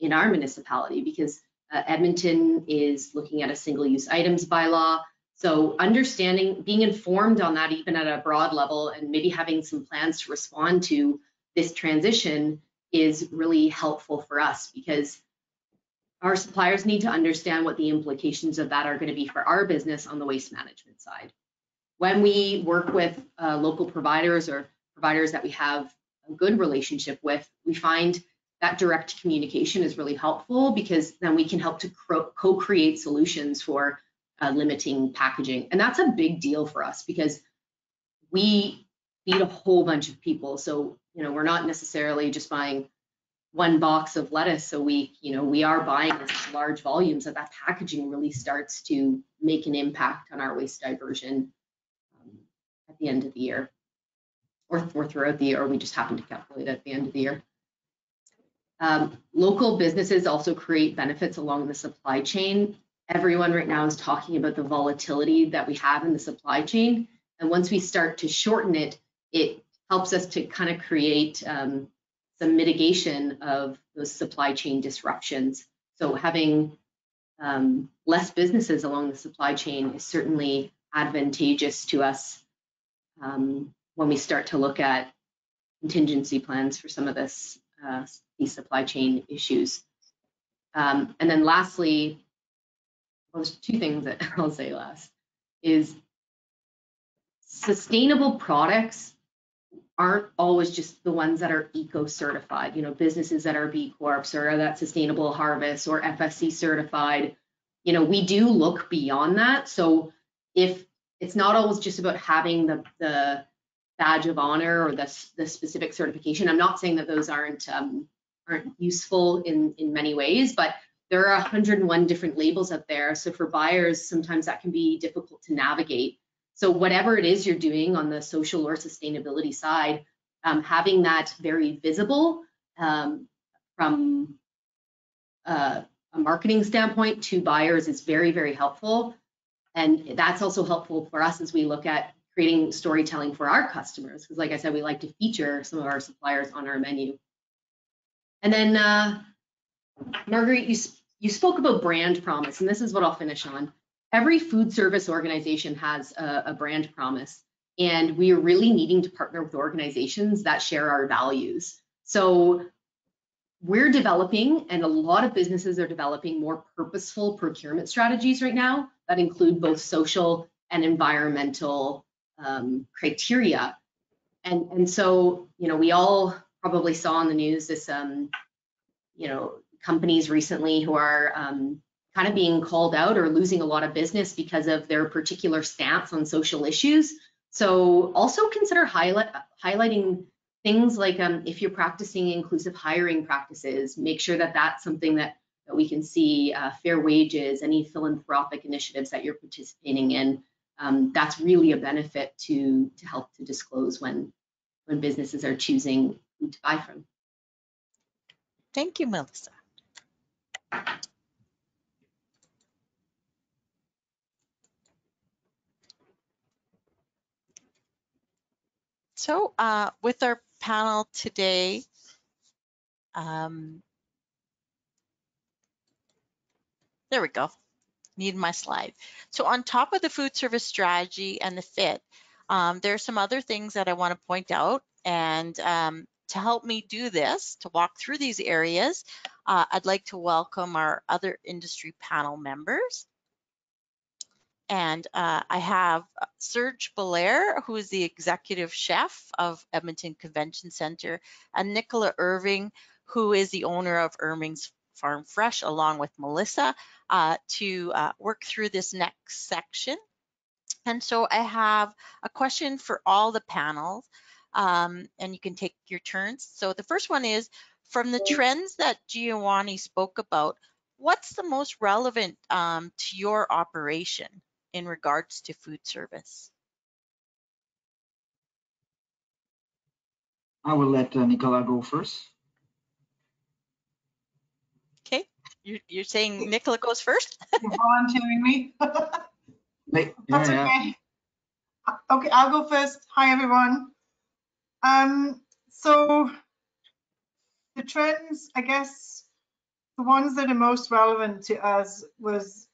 in our municipality because uh, Edmonton is looking at a single-use items bylaw. So understanding, being informed on that even at a broad level and maybe having some plans to respond to this transition is really helpful for us because our suppliers need to understand what the implications of that are going to be for our business on the waste management side when we work with uh, local providers or providers that we have good relationship with, we find that direct communication is really helpful because then we can help to co-create solutions for uh, limiting packaging. And that's a big deal for us because we feed a whole bunch of people. So, you know, we're not necessarily just buying one box of lettuce a week. You know, we are buying this large volumes that that packaging really starts to make an impact on our waste diversion at the end of the year or, or throughout the year, or we just happen to calculate at the end of the year. Um, local businesses also create benefits along the supply chain. Everyone right now is talking about the volatility that we have in the supply chain. And once we start to shorten it, it helps us to kind of create um, some mitigation of those supply chain disruptions. So having um, less businesses along the supply chain is certainly advantageous to us um, when we start to look at contingency plans for some of this uh, these supply chain issues. Um, and then lastly, well, there's two things that *laughs* I'll say last is sustainable products aren't always just the ones that are eco certified, you know, businesses that are B Corps or that sustainable harvest or FSC certified. You know, we do look beyond that. So if it's not always just about having the, the badge of honor or the, the specific certification, I'm not saying that those aren't um, aren't useful in, in many ways, but there are 101 different labels out there. So for buyers, sometimes that can be difficult to navigate. So whatever it is you're doing on the social or sustainability side, um, having that very visible um, from uh, a marketing standpoint to buyers is very, very helpful. And that's also helpful for us as we look at creating storytelling for our customers. Because like I said, we like to feature some of our suppliers on our menu. And then, uh, Marguerite, you, you spoke about brand promise, and this is what I'll finish on every food service organization has a, a brand promise, and we are really needing to partner with organizations that share our values. So we're developing, and a lot of businesses are developing more purposeful procurement strategies right now that include both social and environmental um, criteria. And, and so, you know, we all probably saw on the news this, um, you know, companies recently who are um, kind of being called out or losing a lot of business because of their particular stance on social issues. So also consider highlight, highlighting things like um, if you're practicing inclusive hiring practices, make sure that that's something that, that we can see, uh, fair wages, any philanthropic initiatives that you're participating in. Um, that's really a benefit to, to help to disclose when, when businesses are choosing who to buy from. Thank you, Melissa. So uh, with our panel today, um, there we go, need my slide. So on top of the food service strategy and the fit, um, there are some other things that I want to point out. And um, to help me do this, to walk through these areas, uh, I'd like to welcome our other industry panel members. And uh, I have uh, Serge Belair, who is the executive chef of Edmonton Convention Center, and Nicola Irving, who is the owner of Irving's Farm Fresh, along with Melissa, uh, to uh, work through this next section. And so I have a question for all the panels, um, and you can take your turns. So the first one is, from the trends that Jeewani spoke about, what's the most relevant um, to your operation? in regards to food service? I will let uh, Nicola go first. Okay, you're, you're saying Nicola goes first? *laughs* You're volunteering *laughs* me? That's yeah, yeah. okay. Okay, I'll go first. Hi, everyone. Um, so the trends, I guess, the ones that are most relevant to us was,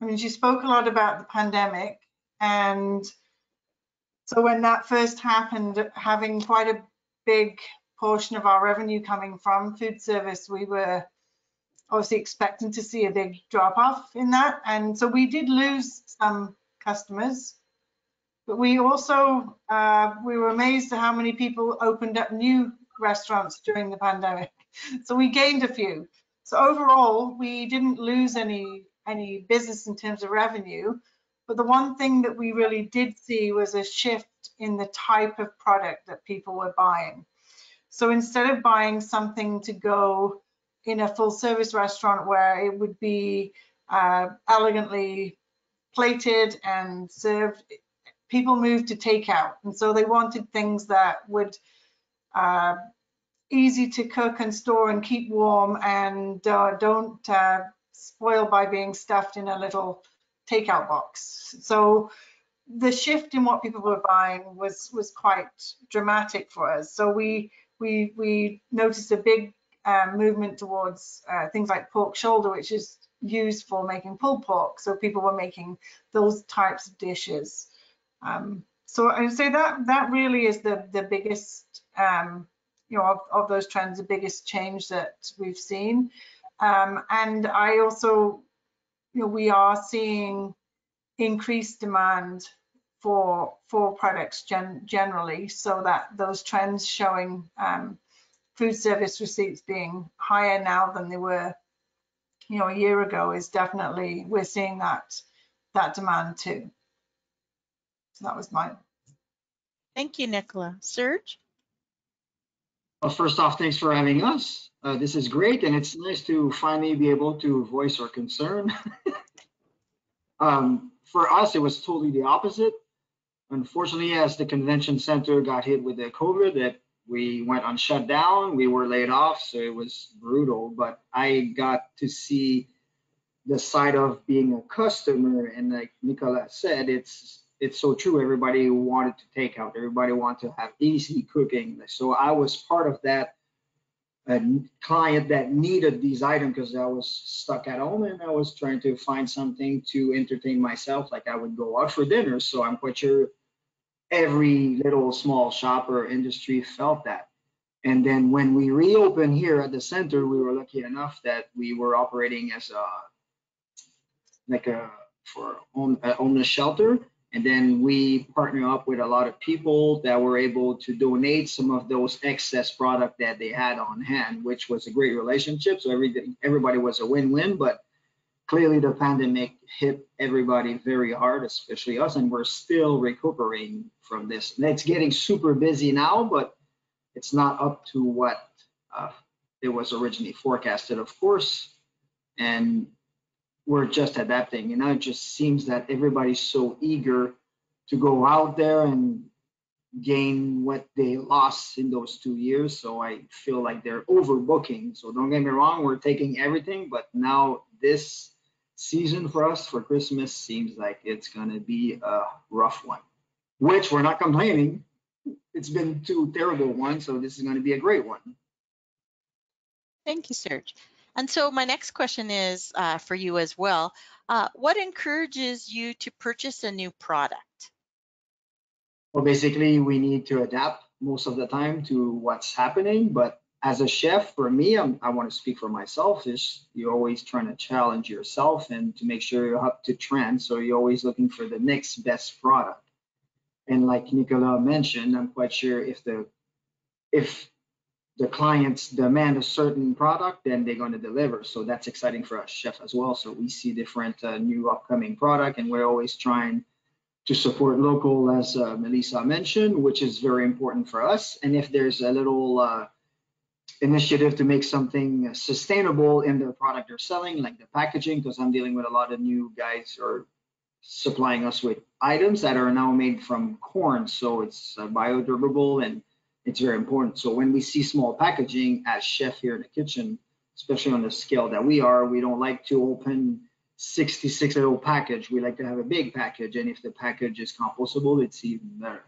I mean, she spoke a lot about the pandemic and so when that first happened, having quite a big portion of our revenue coming from food service, we were obviously expecting to see a big drop off in that. And so we did lose some customers, but we also, uh, we were amazed at how many people opened up new restaurants during the pandemic. *laughs* So we gained a few. So overall, we didn't lose any, any business in terms of revenue. But the one thing that we really did see was a shift in the type of product that people were buying. So instead of buying something to go in a full service restaurant where it would be uh, elegantly plated and served, people moved to takeout. And so they wanted things that would uh, easy to cook and store and keep warm and uh, don't uh, spoil by being stuffed in a little takeout box. So the shift in what people were buying was was quite dramatic for us. So we we we noticed a big uh, movement towards uh, things like pork shoulder, which is used for making pulled pork. So people were making those types of dishes. Um, so I would say that that really is the the biggest um, you know of, of those trends, the biggest change that we've seen. Um, and I also you know we are seeing increased demand for for products gen, generally, so that those trends showing um, food service receipts being higher now than they were, you know, a year ago is definitely we're seeing that that demand too. So that was my Thank you, Nicola. Serge? Well, first off, thanks for having us. Uh, this is great, and it's nice to finally be able to voice our concern. *laughs* um, for us, it was totally the opposite. Unfortunately, as the convention center got hit with the COVID, that we went on shutdown, we were laid off, so it was brutal. But I got to see the side of being a customer, and like Nicola said, it's it's so true. Everybody wanted to take out. Everybody wanted to have easy cooking. So I was part of that a client that needed these items because I was stuck at home and I was trying to find something to entertain myself. Like I would go out for dinner. So I'm quite sure every little small shop or industry felt that. And then when we reopened here at the center, we were lucky enough that we were operating as a like a for own, a homeless shelter and then we partner up with a lot of people that were able to donate some of those excess product that they had on hand, which was a great relationship. So every, everybody was a win-win, but clearly the pandemic hit everybody very hard, especially us, and we're still recuperating from this. And it's getting super busy now, but it's not up to what uh, it was originally forecasted, of course. And we're just adapting. You know, it just seems that everybody's so eager to go out there and gain what they lost in those two years. So I feel like they're overbooking. So don't get me wrong, we're taking everything, but now this season for us for Christmas seems like it's gonna be a rough one, which we're not complaining. It's been two terrible ones, so this is gonna be a great one. Thank you, Serge. And so my next question is uh, for you as well. Uh, what encourages you to purchase a new product? Well, basically, we need to adapt most of the time to what's happening. But as a chef, for me, I'm, i want to speak for myself, is you're always trying to challenge yourself and to make sure you're up to trend. So you're always looking for the next best product. And like Nicola mentioned, I'm quite sure if the if the clients demand a certain product, then they're going to deliver. So that's exciting for us chefs as well. So we see different uh, new upcoming product, and we're always trying to support local, as uh, Melissa mentioned, which is very important for us. And if there's a little uh, initiative to make something sustainable in the product they're selling, like the packaging, because I'm dealing with a lot of new guys are supplying us with items that are now made from corn, so it's uh, biodegradable and it's very important. So when we see small packaging as chef here in the kitchen, especially on the scale that we are, we don't like to open 66 little package. We like to have a big package. And if the package is compostable, it's even better.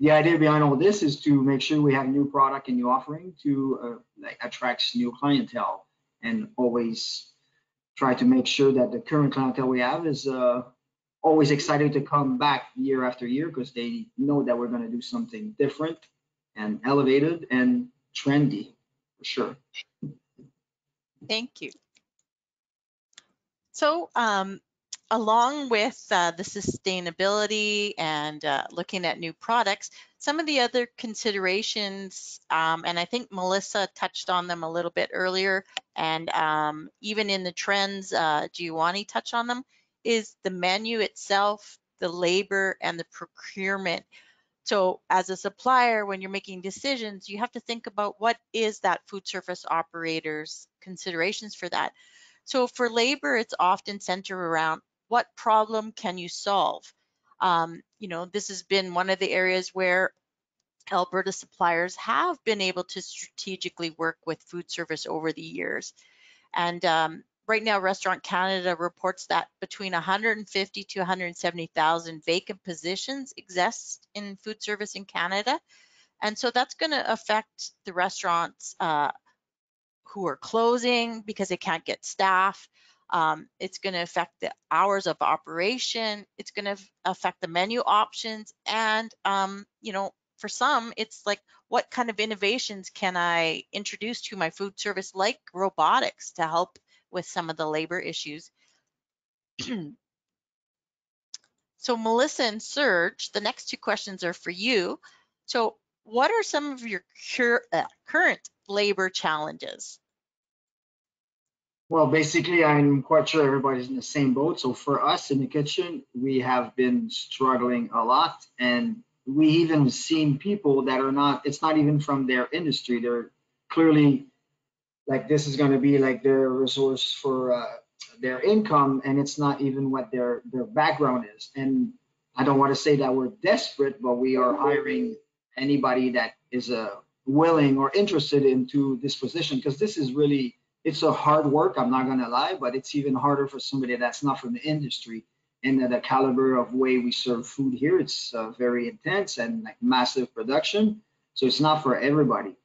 The idea behind all this is to make sure we have new product and new offering to uh, like attracts new clientele and always try to make sure that the current clientele we have is uh, always excited to come back year after year because they know that we're going to do something different and elevated and trendy for sure. Thank you. So um, along with uh, the sustainability and uh, looking at new products, some of the other considerations, um, and I think Melissa touched on them a little bit earlier, and um, even in the trends, uh, Jeewani touched on them, is the menu itself, the labor, and the procurement. So as a supplier, when you're making decisions, you have to think about what is that food service operator's considerations for that. So for labor, it's often centered around what problem can you solve? Um, you know, this has been one of the areas where Alberta suppliers have been able to strategically work with food service over the years. And um, right now Restaurant Canada reports that between 150 to 170,000 vacant positions exist in food service in Canada. And so that's going to affect the restaurants uh, who are closing because they can't get staff. Um, it's going to affect the hours of operation. It's going to affect the menu options. And, um, you know, for some, it's like, what kind of innovations can I introduce to my food service, like robotics, to help with some of the labor issues. *clears throat* So Melissa and Serge, the next two questions are for you. So what are some of your cur uh, current labor challenges? Well, basically, I'm quite sure everybody's in the same boat. So for us in the kitchen, we have been struggling a lot, and we even seen people that are not. It's not even from their industry. They're clearly like this is going to be like their resource for uh, their income, and it's not even what their their background is. And I don't want to say that we're desperate, but we are hiring anybody that is uh, willing or interested into this position because this is really it's a hard work i'm not to lie but it's even harder for somebody that's not from the industry and the caliber of way we serve food here it's uh, very intense and like massive production. So it's not for everybody.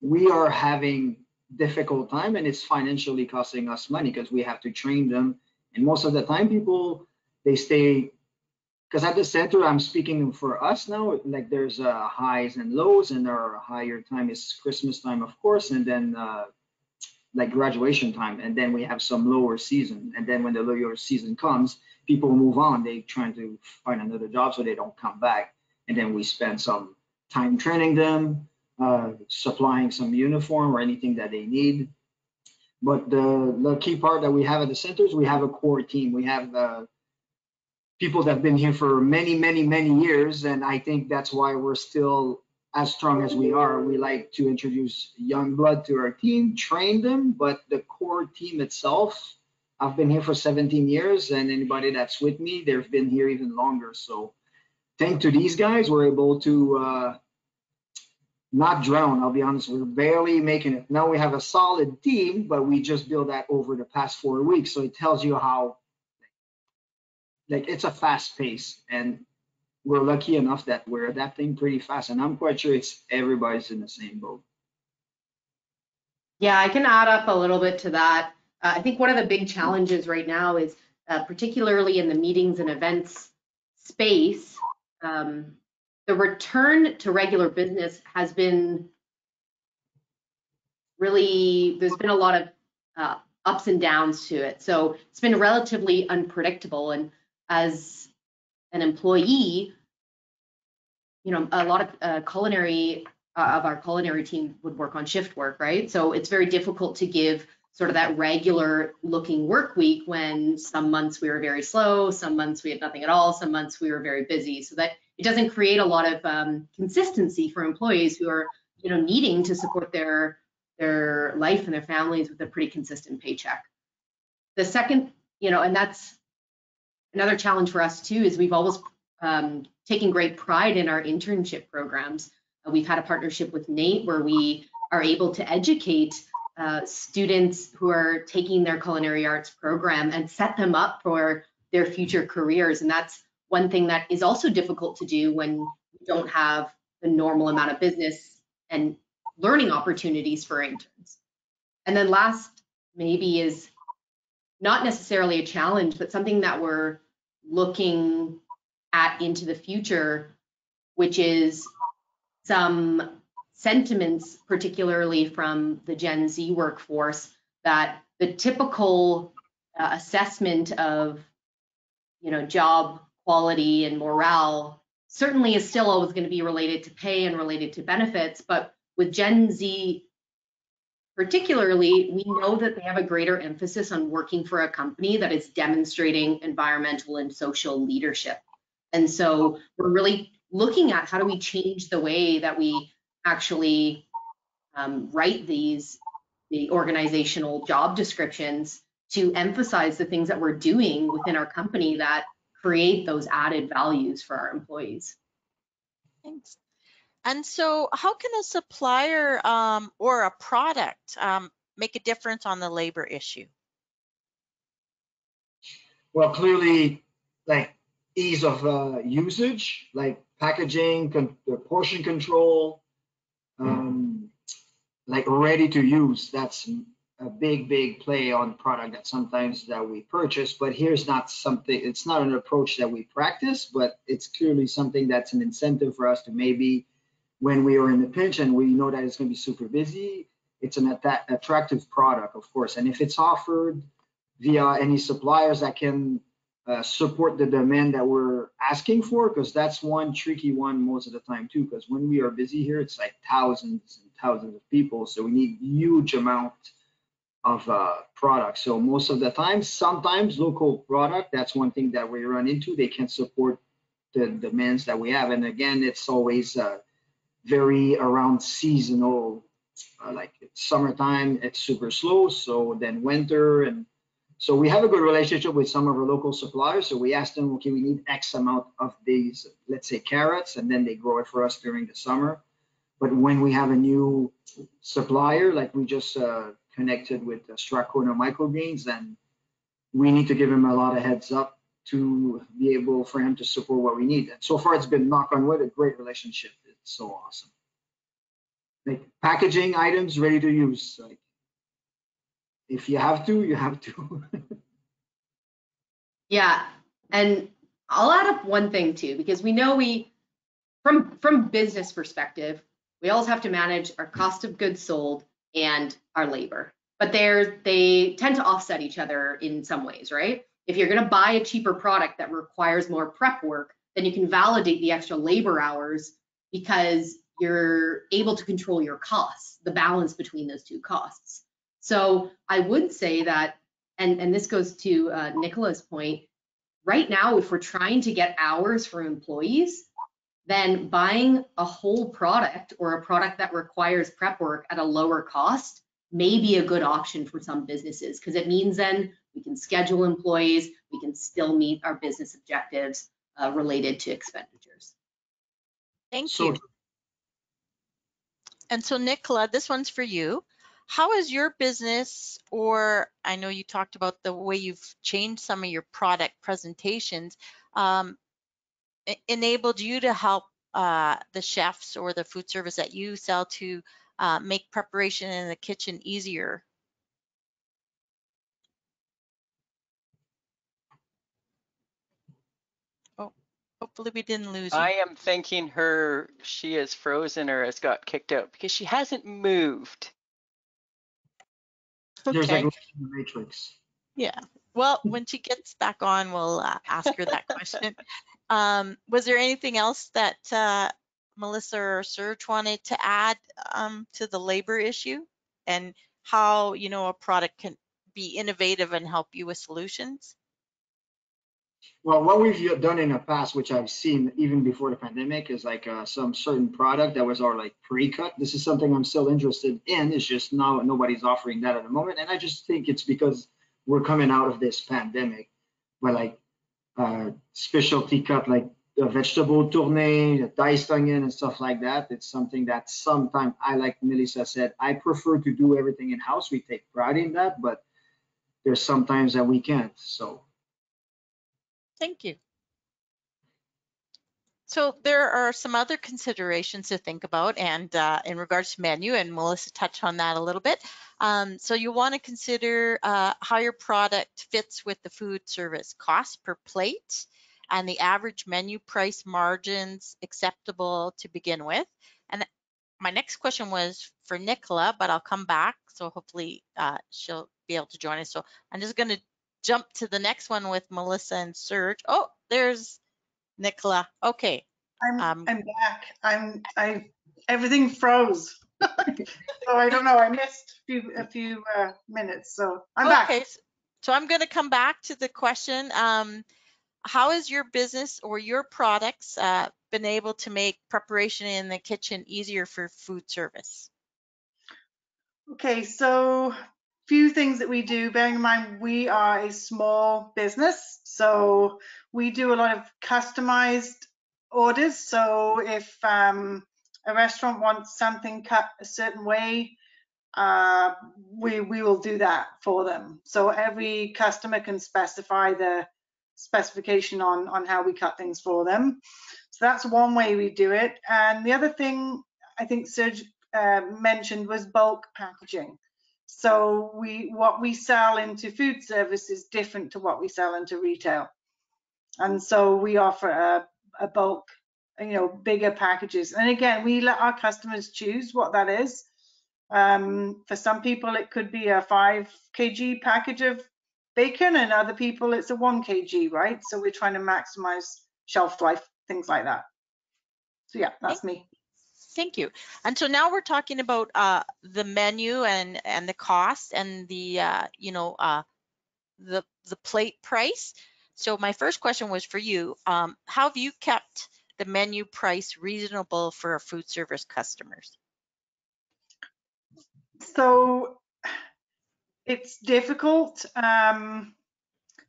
We are having difficult time and it's financially costing us money because we have to train them. And most of the time people they stay because at the center i'm speaking for us now like there's uh, highs and lows and our higher time is christmas time of course and then uh, like graduation time and then we have some lower season. And then when the lower season comes people move on. They trying to find another job so they don't come back. And then we spend some time training them uh, supplying some uniform or anything that they need. But the, the key part that we have at the centers we have a core team. We have uh, people that have been here for many many many years. And i think that's why we're still as strong as we are, we like to introduce young blood to our team, train them, but the core team itself, I've been here for 17 years, and anybody that's with me, they've been here even longer. So, thanks to these guys, we're able to uh, not drown. I'll be honest, we're barely making it. Now we have a solid team, but we just built that over the past four weeks. So it tells you how, like, it's a fast pace, and we're lucky enough that we're adapting pretty fast, and I'm quite sure it's everybody's in the same boat. Yeah, I can add up a little bit to that. Uh, I think one of the big challenges right now is, uh, particularly in the meetings and events space, um, the return to regular business has been really, there's been a lot of uh, ups and downs to it. So it's been relatively unpredictable. And as an employee, you know, a lot of uh, culinary uh, of our culinary team would work on shift work, right? So it's very difficult to give sort of that regular looking work week when some months we were very slow, some months we had nothing at all, some months we were very busy. So that it doesn't create a lot of um, consistency for employees who are, you know, needing to support their their life and their families with a pretty consistent paycheck. The second, you know, and that's another challenge for us too, is we've always um, taken great pride in our internship programs. Uh, we've had a partnership with NAIT where we are able to educate uh, students who are taking their culinary arts program and set them up for their future careers. And that's one thing that is also difficult to do when you don't have the normal amount of business and learning opportunities for interns. And then last maybe is not necessarily a challenge, but something that we're looking at into the future, which is some sentiments, particularly from the Gen Z workforce, that the typical uh, assessment of, you know, job quality and morale certainly is still always going to be related to pay and related to benefits, but with Gen Z particularly, we know that they have a greater emphasis on working for a company that is demonstrating environmental and social leadership. And so we're really looking at how do we change the way that we actually um, write these the organizational job descriptions to emphasize the things that we're doing within our company that create those added values for our employees. Thanks. And so how can a supplier um, or a product um, make a difference on the labor issue? Well, clearly, like ease of uh, usage, like packaging, con- portion control, um, like ready to use. That's a big, big play on product that sometimes that we purchase. But here's not something. It's not an approach that we practice, but it's clearly something that's an incentive for us to maybe, when we are in the pinch and we know that it's going to be super busy, it's an att- attractive product, of course. And if it's offered via any suppliers that can uh, support the demand that we're asking for because that's one tricky one most of the time too because when we are busy here it's like thousands and thousands of people so we need huge amount of uh, products so most of the time sometimes local product that's one thing that we run into they can support the demands that we have. And again it's always uh, very around seasonal uh, like it's summertime it's super slow so then winter and so we have a good relationship with some of our local suppliers. So we ask them, okay, we need X amount of these, let's say carrots, and then they grow it for us during the summer. But when we have a new supplier, like we just uh, connected with uh, Strathcona Microgreens, then we need to give him a lot of heads up to be able for him to support what we need. And so far, it's been knock on wood, a great relationship. It's so awesome. Like packaging items ready to use. Like if you have to, you have to. *laughs* Yeah, and I'll add up one thing too, because we know we, from from business perspective, we always have to manage our cost of goods sold and our labor. But they're they tend to offset each other in some ways, right? If you're going to buy a cheaper product that requires more prep work, then you can validate the extra labor hours because you're able to control your costs, the balance between those two costs. So I would say that, and, and this goes to uh, Nicola's point, right now, if we're trying to get hours for employees, then buying a whole product or a product that requires prep work at a lower cost may be a good option for some businesses because it means then we can schedule employees, we can still meet our business objectives uh, related to expenditures. Thank So- you. And so Nicola, this one's for you. How has your business, or I know you talked about the way you've changed some of your product presentations, um, enabled you to help uh, the chefs or the food service that you sell to uh, make preparation in the kitchen easier? Oh, hopefully we didn't lose you. I am thinking her, she is frozen or has got kicked out because she hasn't moved. There's Okay. like in the matrix. Yeah. Well, when she gets back on, we'll uh, ask her that question. *laughs* Um, was there anything else that uh, Melissa or Serge wanted to add um, to the labor issue and how, you know, a product can be innovative and help you with solutions? Well, what we've done in the past, which I've seen even before the pandemic, is like uh, some certain product that was our like pre-cut. This is something I'm still interested in. It's just now nobody's offering that at the moment, and I just think it's because we're coming out of this pandemic. But like uh, specialty cut, like the vegetable tournée, the diced onion, and stuff like that. It's something that sometimes I, like Melissa said, I prefer to do everything in house. We take pride in that, but there's sometimes that we can't. So. Thank you. So there are some other considerations to think about and uh, in regards to menu, and Melissa touched on that a little bit. Um, so you want to consider uh, how your product fits with the food service cost per plate and the average menu price margins acceptable to begin with. And my next question was for Nicola, but I'll come back. So hopefully uh, she'll be able to join us. So I'm just going to jump to the next one with Melissa and Serge. Oh, there's Nicola. Okay. I'm, Um, I'm back. I'm, I, everything froze. *laughs* So I don't know, I missed a few, a few uh, minutes, so I'm back. Okay. s- So I'm going to come back to the question. Um, how has your business or your products uh, been able to make preparation in the kitchen easier for food service? Okay, so few things that we do, bearing in mind we are a small business, so we do a lot of customized orders. So if um, a restaurant wants something cut a certain way, uh, we we will do that for them. So every customer can specify the specification on on how we cut things for them. So that's one way we do it. And the other thing I think Serge uh, mentioned was bulk packaging. So we what we sell into food service is different to what we sell into retail. And so we offer a, a bulk, you know, bigger packages. And again, we let our customers choose what that is. Um, for some people, it could be a five kg package of bacon and other people it's a 1 kg, right? So we're trying to maximize shelf life, things like that. So yeah, that's me. Thank you. And so now we're talking about uh, the menu and and the cost and the uh, you know uh, the the plate price. So my first question was for you. Um, how have you kept the menu price reasonable for our food service customers? So it's difficult. Um,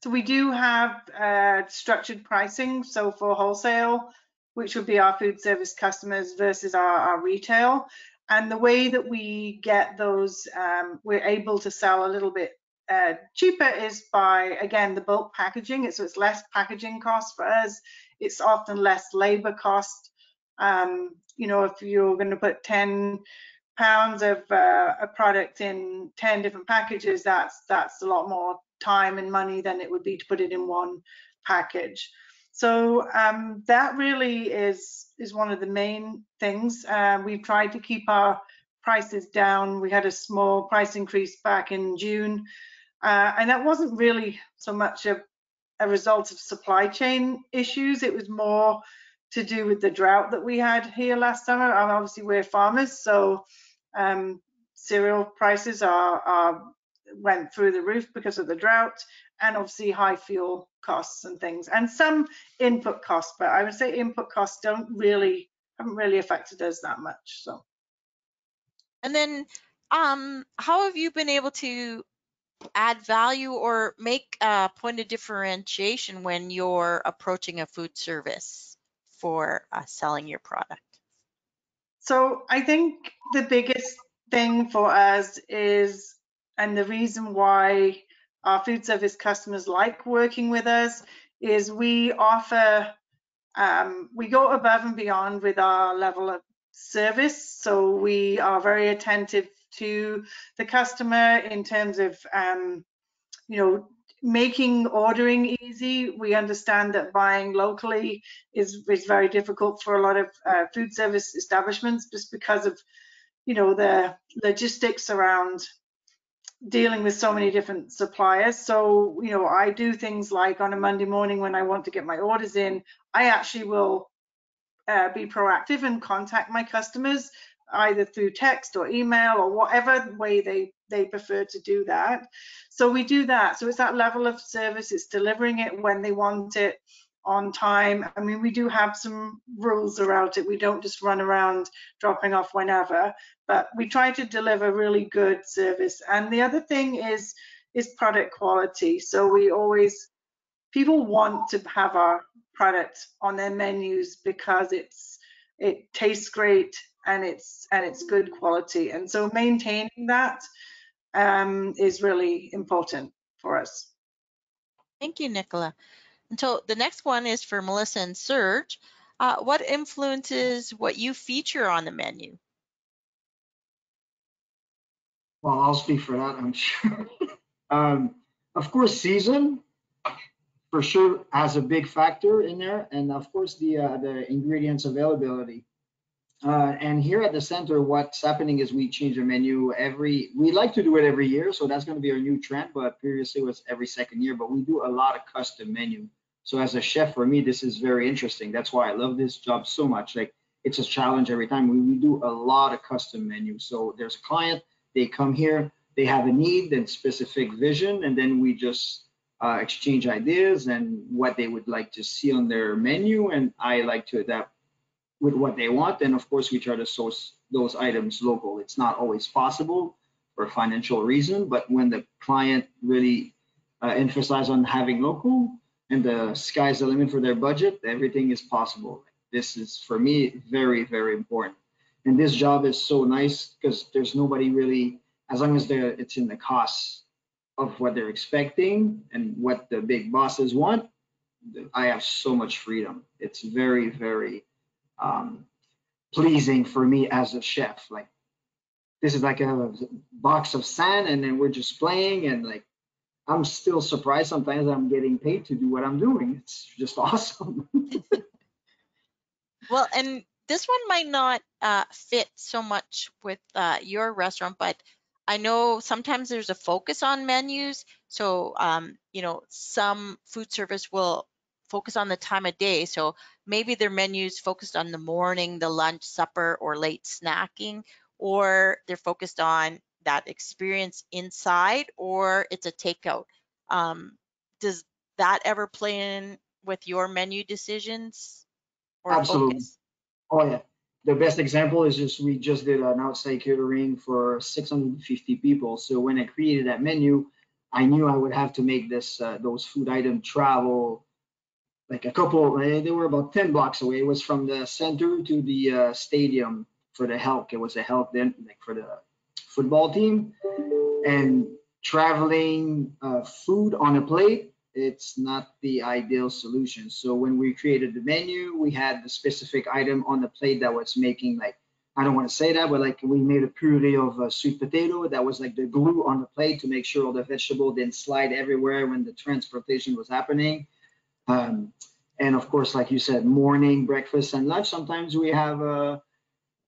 so we do have uh, structured pricing. So for wholesale, which would be our food service customers versus our, our retail. And the way that we get those, um, we're able to sell a little bit uh, cheaper is by, again, the bulk packaging. So it's less packaging cost for us. It's often less labor cost. Um, you know, if you're going to put 10 pounds of uh, a product in 10 different packages, that's that's a lot more time and money than it would be to put it in one package. So um, that really is is one of the main things. Uh, we've tried to keep our prices down. We had a small price increase back in June, uh, and that wasn't really so much a, a result of supply chain issues. It was more to do with the drought that we had here last summer. And obviously, we're farmers, so um, cereal prices are, are went through the roof because of the drought and obviously high fuel costs and things and some input costs but i would say input costs don't really haven't really affected us that much so. And then um how have you been able to add value or make a point of differentiation when you're approaching a food service for uh, selling your product? So i think the biggest thing for us is and the reason why our food service customers like working with us is we offer, um, we go above and beyond with our level of service. So we are very attentive to the customer in terms of, um, you know, making ordering easy. We understand that buying locally is, is very difficult for a lot of uh, food service establishments just because of, you know, the logistics around dealing with so many different suppliers. So, you know, I do things like on a Monday morning when I want to get my orders in, I actually will uh, be proactive and contact my customers either through text or email or whatever way they they prefer to do that. So we do that. So it's that level of service. It's delivering it when they want it on time. I mean, we do have some rules around it. We don't just run around dropping off whenever, but we try to deliver really good service. And the other thing is is product quality. So we always people want to have our product on their menus because it's it tastes great and it's and it's good quality. And so maintaining that um, is really important for us. Thank you, Nicola. So the next one is for Melissa and Serge. Uh, what influences what you feature on the menu? Well, I'll speak for that, I'm *laughs* sure. um, of course, season for sure has a big factor in there, and of course the uh, the ingredients availability. Uh, and here at the center, what's happening is we change the menu every. We like to do it every year, so that's going to be our new trend. But previously it was every second year. But we do a lot of custom menu. So as a chef, for me, this is very interesting. That's why I love this job so much. Like it's a challenge every time. We, we do a lot of custom menus. So there's a client, they come here, they have a need and specific vision, and then we just uh, exchange ideas and what they would like to see on their menu. And I like to adapt with what they want. And of course, we try to source those items local. It's not always possible for financial reason, but when the client really uh, emphasize on having local, and the sky's the limit for their budget, everything is possible. This is for me very, very important. And this job is so nice because there's nobody really, as long as they're, it's in the costs of what they're expecting and what the big bosses want, I have so much freedom. It's very, very um, pleasing for me as a chef. Like this is like a box of sand and then we're just playing and like I'm still surprised sometimes I'm getting paid to do what I'm doing. It's just *laughs* awesome. well, and this one might not uh, fit so much with uh, your restaurant, but I know sometimes there's a focus on menus. So, um, you know, some food service will focus on the time of day. So maybe their menus focused on the morning, the lunch, supper, or late snacking, or they're focused on that experience inside, or it's a takeout. Um, does that ever play in with your menu decisions or Absolutely. focus? Oh yeah. The best example is just we just did an outside catering for 650 people. So when I created that menu, I knew I would have to make this uh, those food item travel like a couple. eh, They were about 10 blocks away. It was from the center to the uh, stadium for the Helk. It was a Helk then like for the football team, and traveling uh, food on a plate it's not the ideal solution. So when we created the menu, we had the specific item on the plate that was making like, I don't want to say that, but like we made a puree of uh, sweet potato that was like the glue on the plate to make sure all the vegetable didn't slide everywhere when the transportation was happening. Um, and of course, like you said, morning, breakfast and lunch, sometimes we have a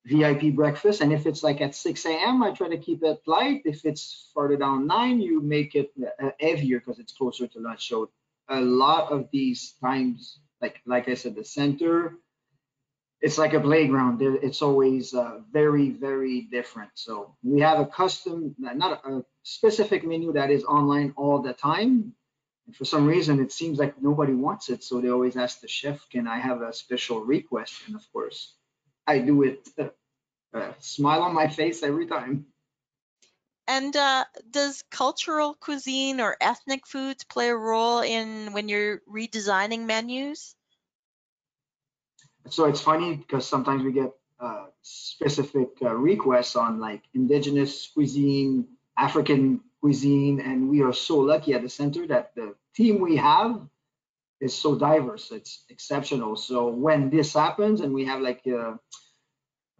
VIP breakfast. And if it's like at 6 a.m., I try to keep it light. If it's further down nine, you make it uh, heavier because it's closer to lunch. So a lot of these times, like like I said, the center, it's like a playground. It's always uh, very very different. So we have a custom, not a, a specific menu that is online all the time. And for some reason, it seems like nobody wants it. So they always ask the chef, "Can I have a special request?" And of course, I do it. Uh, uh, smile on my face every time. And uh, does cultural cuisine or ethnic foods play a role in when you're redesigning menus? So it's funny because sometimes we get uh, specific uh, requests on like indigenous cuisine, African cuisine, and we are so lucky at the center that the team we have is so diverse. It's exceptional. So when this happens and we have like uh,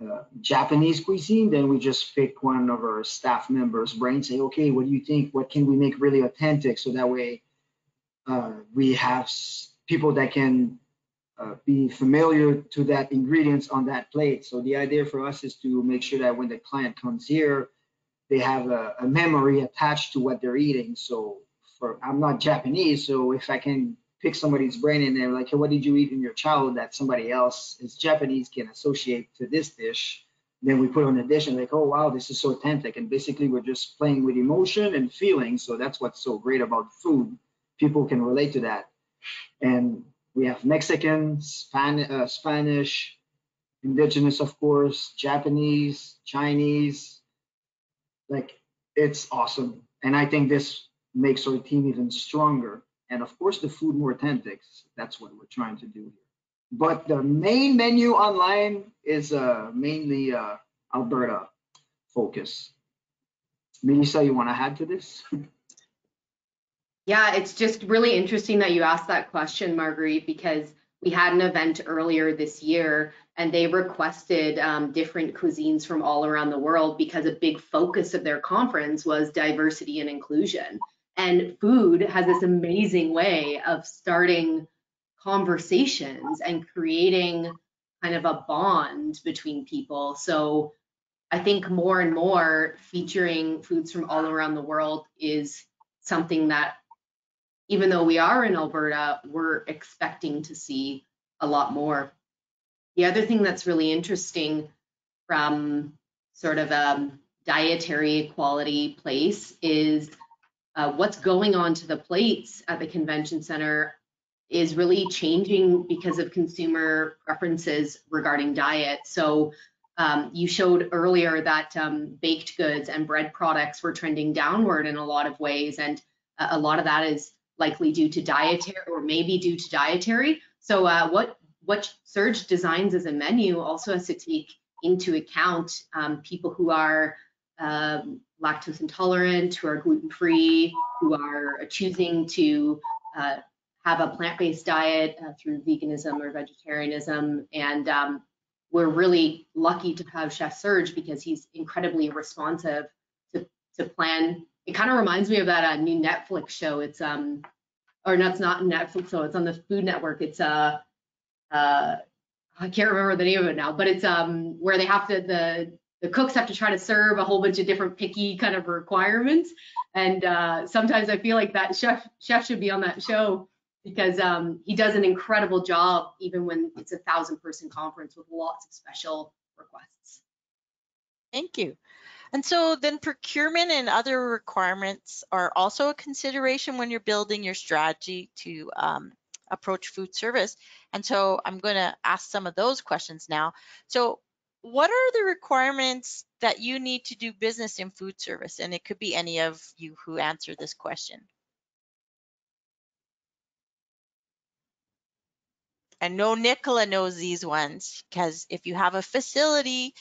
uh, Japanese cuisine, then we just pick one of our staff members' brain, say, okay, what do you think? What can we make really authentic? So that way uh, we have people that can uh, be familiar to that ingredients on that plate. So the idea for us is to make sure that when the client comes here, they have a, a memory attached to what they're eating. So for I'm not Japanese, so if I can pick somebody's brain and they're like, hey, what did you eat in your childhood that somebody else is Japanese can associate to this dish? Then we put on a dish and like, oh wow, this is so authentic. And basically we're just playing with emotion and feeling. So that's what's so great about food. People can relate to that. And we have Mexican, uh, Spanish, indigenous, of course, Japanese, Chinese. Like it's awesome. And I think this makes our team even stronger. And of course, the food more authentic. That's what we're trying to do here. But the main menu online is uh, mainly uh, Alberta focus. Melissa, you want to add to this? *laughs* Yeah, it's just really interesting that you asked that question, Margurite, because we had an event earlier this year and they requested um, different cuisines from all around the world because a big focus of their conference was diversity and inclusion. And food has this amazing way of starting conversations and creating kind of a bond between people. So I think more and more featuring foods from all around the world is something that even though we are in Alberta, we're expecting to see a lot more. The other thing that's really interesting from sort of a dietary equality place is uh, what's going on to the plates at the convention center is really changing because of consumer preferences regarding diet. So um, you showed earlier that um, baked goods and bread products were trending downward in a lot of ways, and a lot of that is likely due to dietary or maybe due to dietary. So uh, what what Serge designs as a menu also has to take into account um, people who are um, lactose intolerant, who are gluten free, who are choosing to uh, have a plant-based diet uh, through veganism or vegetarianism. And um, we're really lucky to have Chef Serge because he's incredibly responsive to, to plan. It kind of reminds me of that uh, new Netflix show. It's um, or no, it's not Netflix, so it's on the Food Network. It's uh, uh, I can't remember the name of it now, but it's um where they have to the the cooks have to try to serve a whole bunch of different picky kind of requirements. And uh, sometimes I feel like that chef chef should be on that show because um, he does an incredible job even when it's a thousand person conference with lots of special requests. Thank you. And so then procurement and other requirements are also a consideration when you're building your strategy to um, approach food service. And so I'm going to ask some of those questions now. So what are the requirements that you need to do business in food service? And it could be any of you who answer this question. And no Nicola knows these ones because if you have a facility,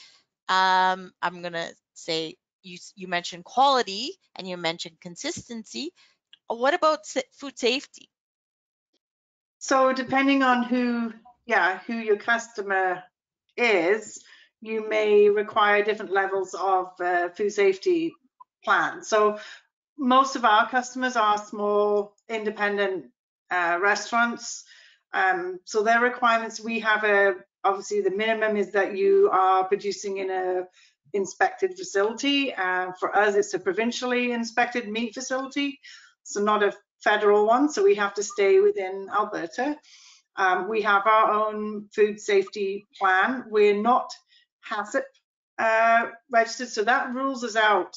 um, I'm gonna say you you mentioned quality and you mentioned consistency. What about food safety? So depending on who, yeah, who your customer is, you may require different levels of uh, food safety plan. So most of our customers are small independent uh, restaurants. Um, so their requirements, we have a, obviously the minimum is that you are producing in a inspected facility. Uh, for us, it's a provincially inspected meat facility, so not a federal one. So we have to stay within Alberta. Um, we have our own food safety plan. We're not HACCP uh, registered, so that rules us out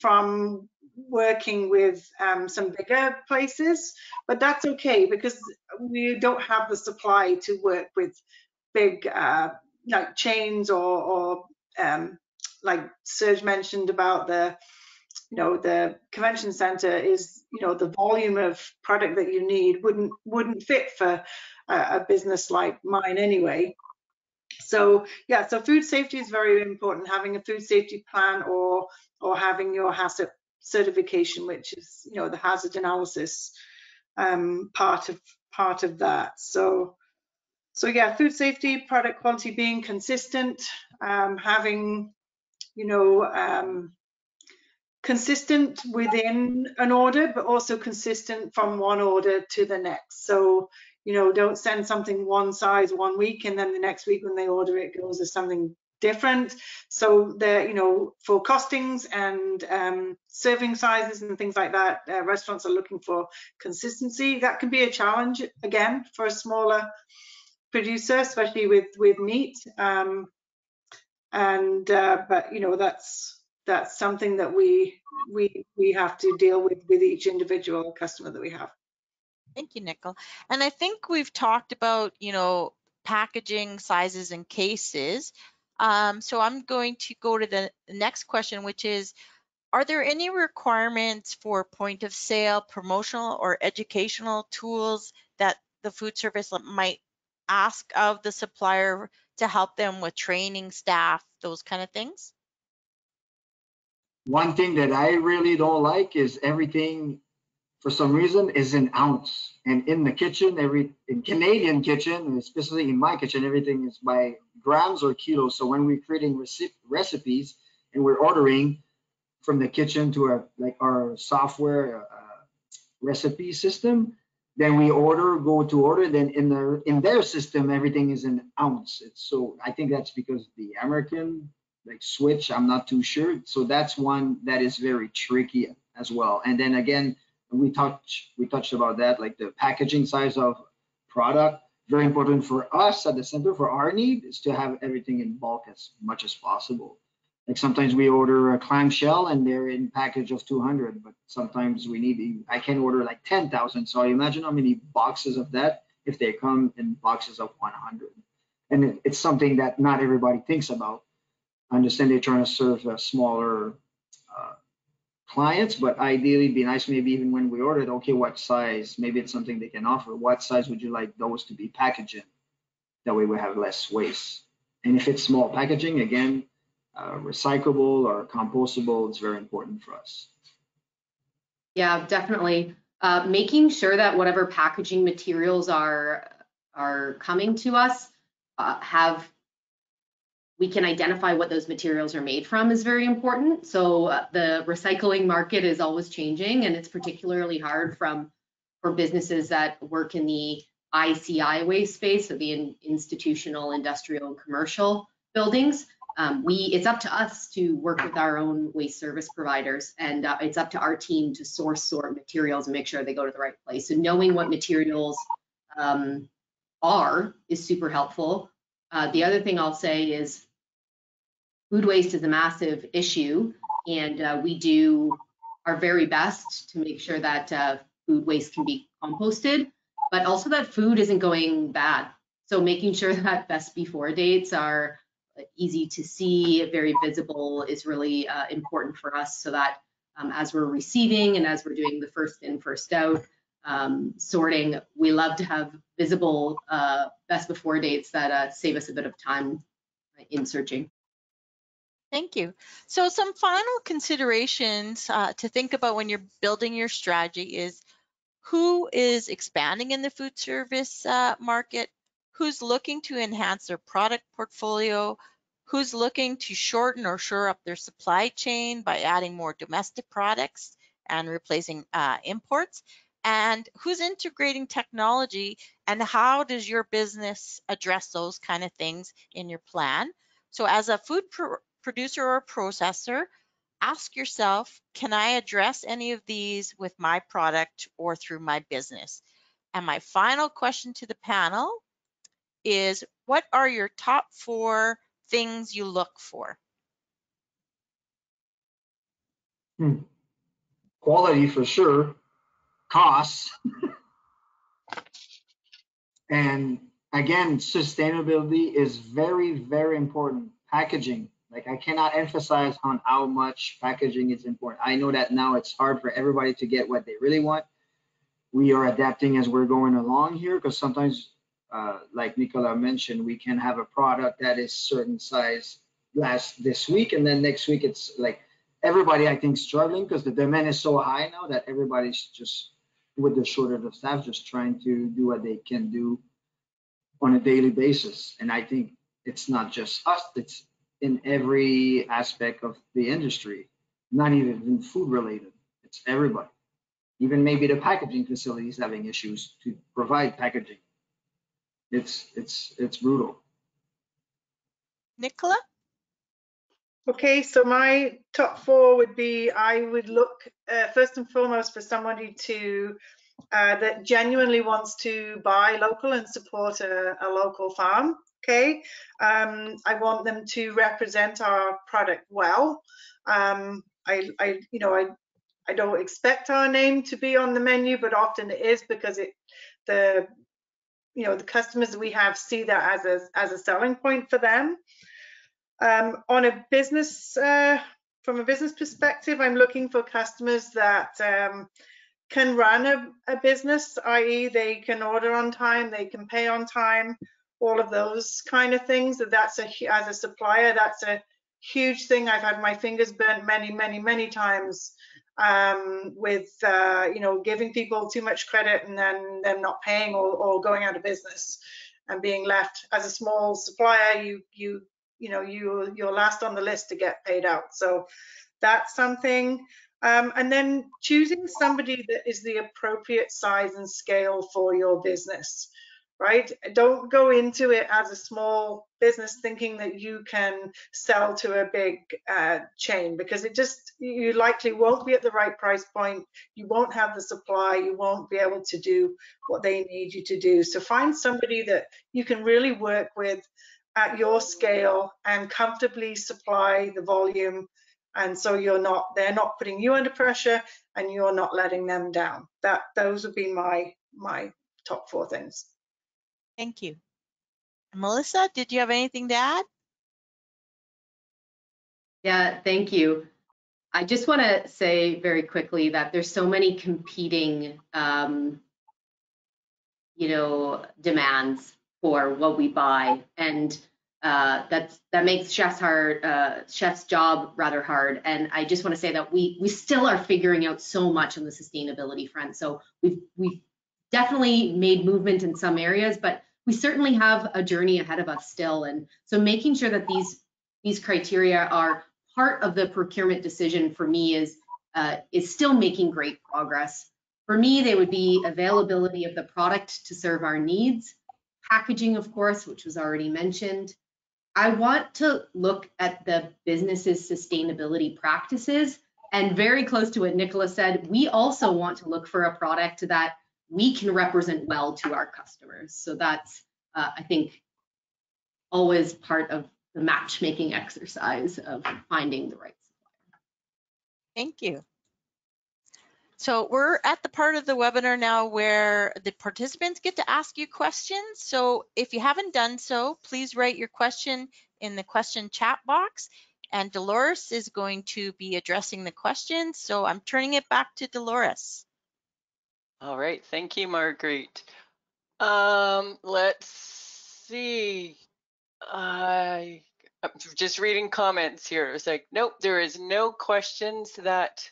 from working with um, some bigger places, but that's okay because we don't have the supply to work with big uh, like chains or, or um, like Serge mentioned about the you know the convention center is you know the volume of product that you need wouldn't wouldn't fit for a, a business like mine anyway so yeah so food safety is very important having a food safety plan or or having your HACCP certification which is you know the hazard analysis um, part of part of that so so yeah food safety product quality being consistent um, having you know um, consistent within an order, but also consistent from one order to the next. So, you know, don't send something one size one week and then the next week when they order it goes as something different. So the, you know, for costings and um, serving sizes and things like that, uh, restaurants are looking for consistency. That can be a challenge again for a smaller producer, especially with with meat. Um, and uh, but you know that's that's something that we we we have to deal with with each individual customer that we have. Thank you, Nicole. And I think we've talked about, you know, packaging sizes and cases. Um, so I'm going to go to the next question, which is, are there any requirements for point of sale, promotional or educational tools that the food service might ask of the supplier to help them with training staff, those kind of things? One thing that I really don't like is everything, for some reason, is an ounce. And in the kitchen, every in Canadian kitchen, especially in my kitchen, everything is by grams or kilos. So when we're creating recipes and we're ordering from the kitchen to our like our software uh, recipe system, then we order, go to order. Then in their in their system, everything is an ounce. It's so I think that's because the American like switch i'm not too sure so that's one that is very tricky as well and then again we touched we touched about that like the packaging size of product. Very important for us at the center for our need is to have everything in bulk as much as possible. Like sometimes we order a clamshell and they're in package of 200 but sometimes we need i can order like 10,000 so I imagine how many boxes of that if they come in boxes of 100 and it's something that not everybody thinks about. I understand they're trying to serve a smaller clients, but ideally be nice maybe even when we ordered, okay, what size? Maybe it's something they can offer. What size would you like those to be packaged in? That way we have less waste. And if it's small packaging, again, uh, recyclable or compostable, it's very important for us. Yeah, definitely. Uh, making sure that whatever packaging materials are are coming to us uh, have we can identify what those materials are made from is very important. So uh, the recycling market is always changing and it's particularly hard from for businesses that work in the ICI waste space, so the in, institutional, industrial, and commercial buildings. um, we it's up to us to work with our own waste service providers, and uh, it's up to our team to source sort materials and make sure they go to the right place. So knowing what materials um, are is super helpful. Uh, the other thing I'll say is food waste is a massive issue, and uh, we do our very best to make sure that uh, food waste can be composted, but also that food isn't going bad. So making sure *laughs* that best before dates are easy to see, very visible is really uh, important for us so that um, as we're receiving and as we're doing the first in, first out um, sorting, we love to have visible uh, best before dates that uh, save us a bit of time in searching. Thank you. So some final considerations uh, to think about when you're building your strategy is who is expanding in the food service uh, market, who's looking to enhance their product portfolio, who's looking to shorten or shore up their supply chain by adding more domestic products and replacing uh, imports, and who's integrating technology and how does your business address those kind of things in your plan. So as a food pro producer or processor, ask yourself, can I address any of these with my product or through my business? And my final question to the panel is, what are your top four things you look for? Hmm. Quality for sure, costs, and again, sustainability is very, very important. Packaging, like I cannot emphasize on how much packaging is important. I know that now it's hard for everybody to get what they really want. We are adapting as we're going along here because sometimes, uh, like Nicola mentioned, we can have a product that is certain size last this week and then next week it's like everybody I think struggling because the demand is so high now that everybody's just with the shortage of staff just trying to do what they can do on a daily basis. And I think it's not just us, it's in every aspect of the industry, not even food related. It's everybody. Even maybe the packaging facilities having issues to provide packaging. It's it's it's brutal. Nicola? Okay, so my top four would be I would look uh, first and foremost for somebody to uh, that genuinely wants to buy local and support a, a local farm okay? Um, i want them to represent our product well. Um, I, I you know i i don't expect our name to be on the menu but often it is because it the you know the customers we have see that as a as a selling point for them. Um, on a business uh, from a business perspective i'm looking for customers that um, can run a, a business i.e they can order on time they can pay on time all of those kind of things. That that's a as a supplier, that's a huge thing. I've had my fingers burnt many, many, many times um, with uh, you know giving people too much credit and then them not paying or, or going out of business and being left as a small supplier. You you you know you you're last on the list to get paid out. So that's something. Um, and then choosing somebody that is the appropriate size and scale for your business right? Don't go into it as a small business thinking that you can sell to a big uh, chain because it just, you likely won't be at the right price point. You won't have the supply. You won't be able to do what they need you to do. So find somebody that you can really work with at your scale and comfortably supply the volume and so you're not they're not putting you under pressure and you're not letting them down that those would be my my top four things Thank you. Melissa, did you have anything to add? Yeah, thank you. I just want to say very quickly that there's so many competing, um, you know, demands for what we buy, and uh, that's that makes chef's hard, uh, chef's job rather hard. And I just want to say that we we still are figuring out so much on the sustainability front. So we've we've definitely made movement in some areas, but we certainly have a journey ahead of us still. And so making sure that these these criteria are part of the procurement decision for me is uh, is still making great progress. For me, they would be availability of the product to serve our needs, packaging, of course, which was already mentioned, I want to look at the business's sustainability practices. And very close to what Nicola said, we also want to look for a product that we can represent well to our customers. So that's, uh, I think, always part of the matchmaking exercise of finding the right supplier. Thank you. So we're at the part of the webinar now where the participants get to ask you questions. So if you haven't done so, please write your question in the question chat box and Dolores is going to be addressing the questions. So I'm turning it back to Dolores. All right, thank you, Margurite. Um, let's see. I, I'm just reading comments here. It's like, nope, there is no questions that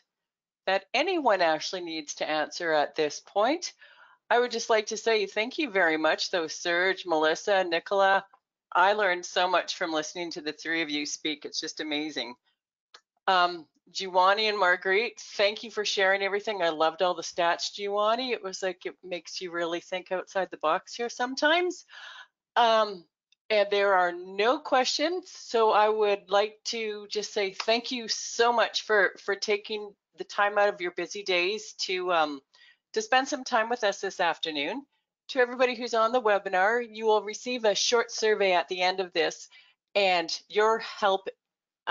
that anyone actually needs to answer at this point. I would just like to say thank you very much, though, Serge, Melissa, Nicola. I learned so much from listening to the three of you speak. It's just amazing. Um, Jeewani and Margurite, thank you for sharing everything. I loved all the stats, Jeewani. It was like it makes you really think outside the box here sometimes. Um, and there are no questions, so I would like to just say thank you so much for for taking the time out of your busy days to um, to spend some time with us this afternoon. To everybody who's on the webinar, you will receive a short survey at the end of this, and your help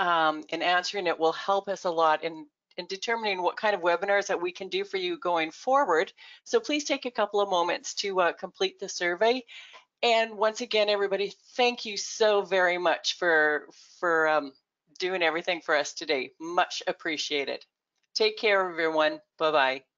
um, in answering it will help us a lot in in determining what kind of webinars that we can do for you going forward. So please take a couple of moments to uh, complete the survey. And once again, everybody, thank you so very much for for um, doing everything for us today. Much appreciated. Take care, everyone. Bye-bye.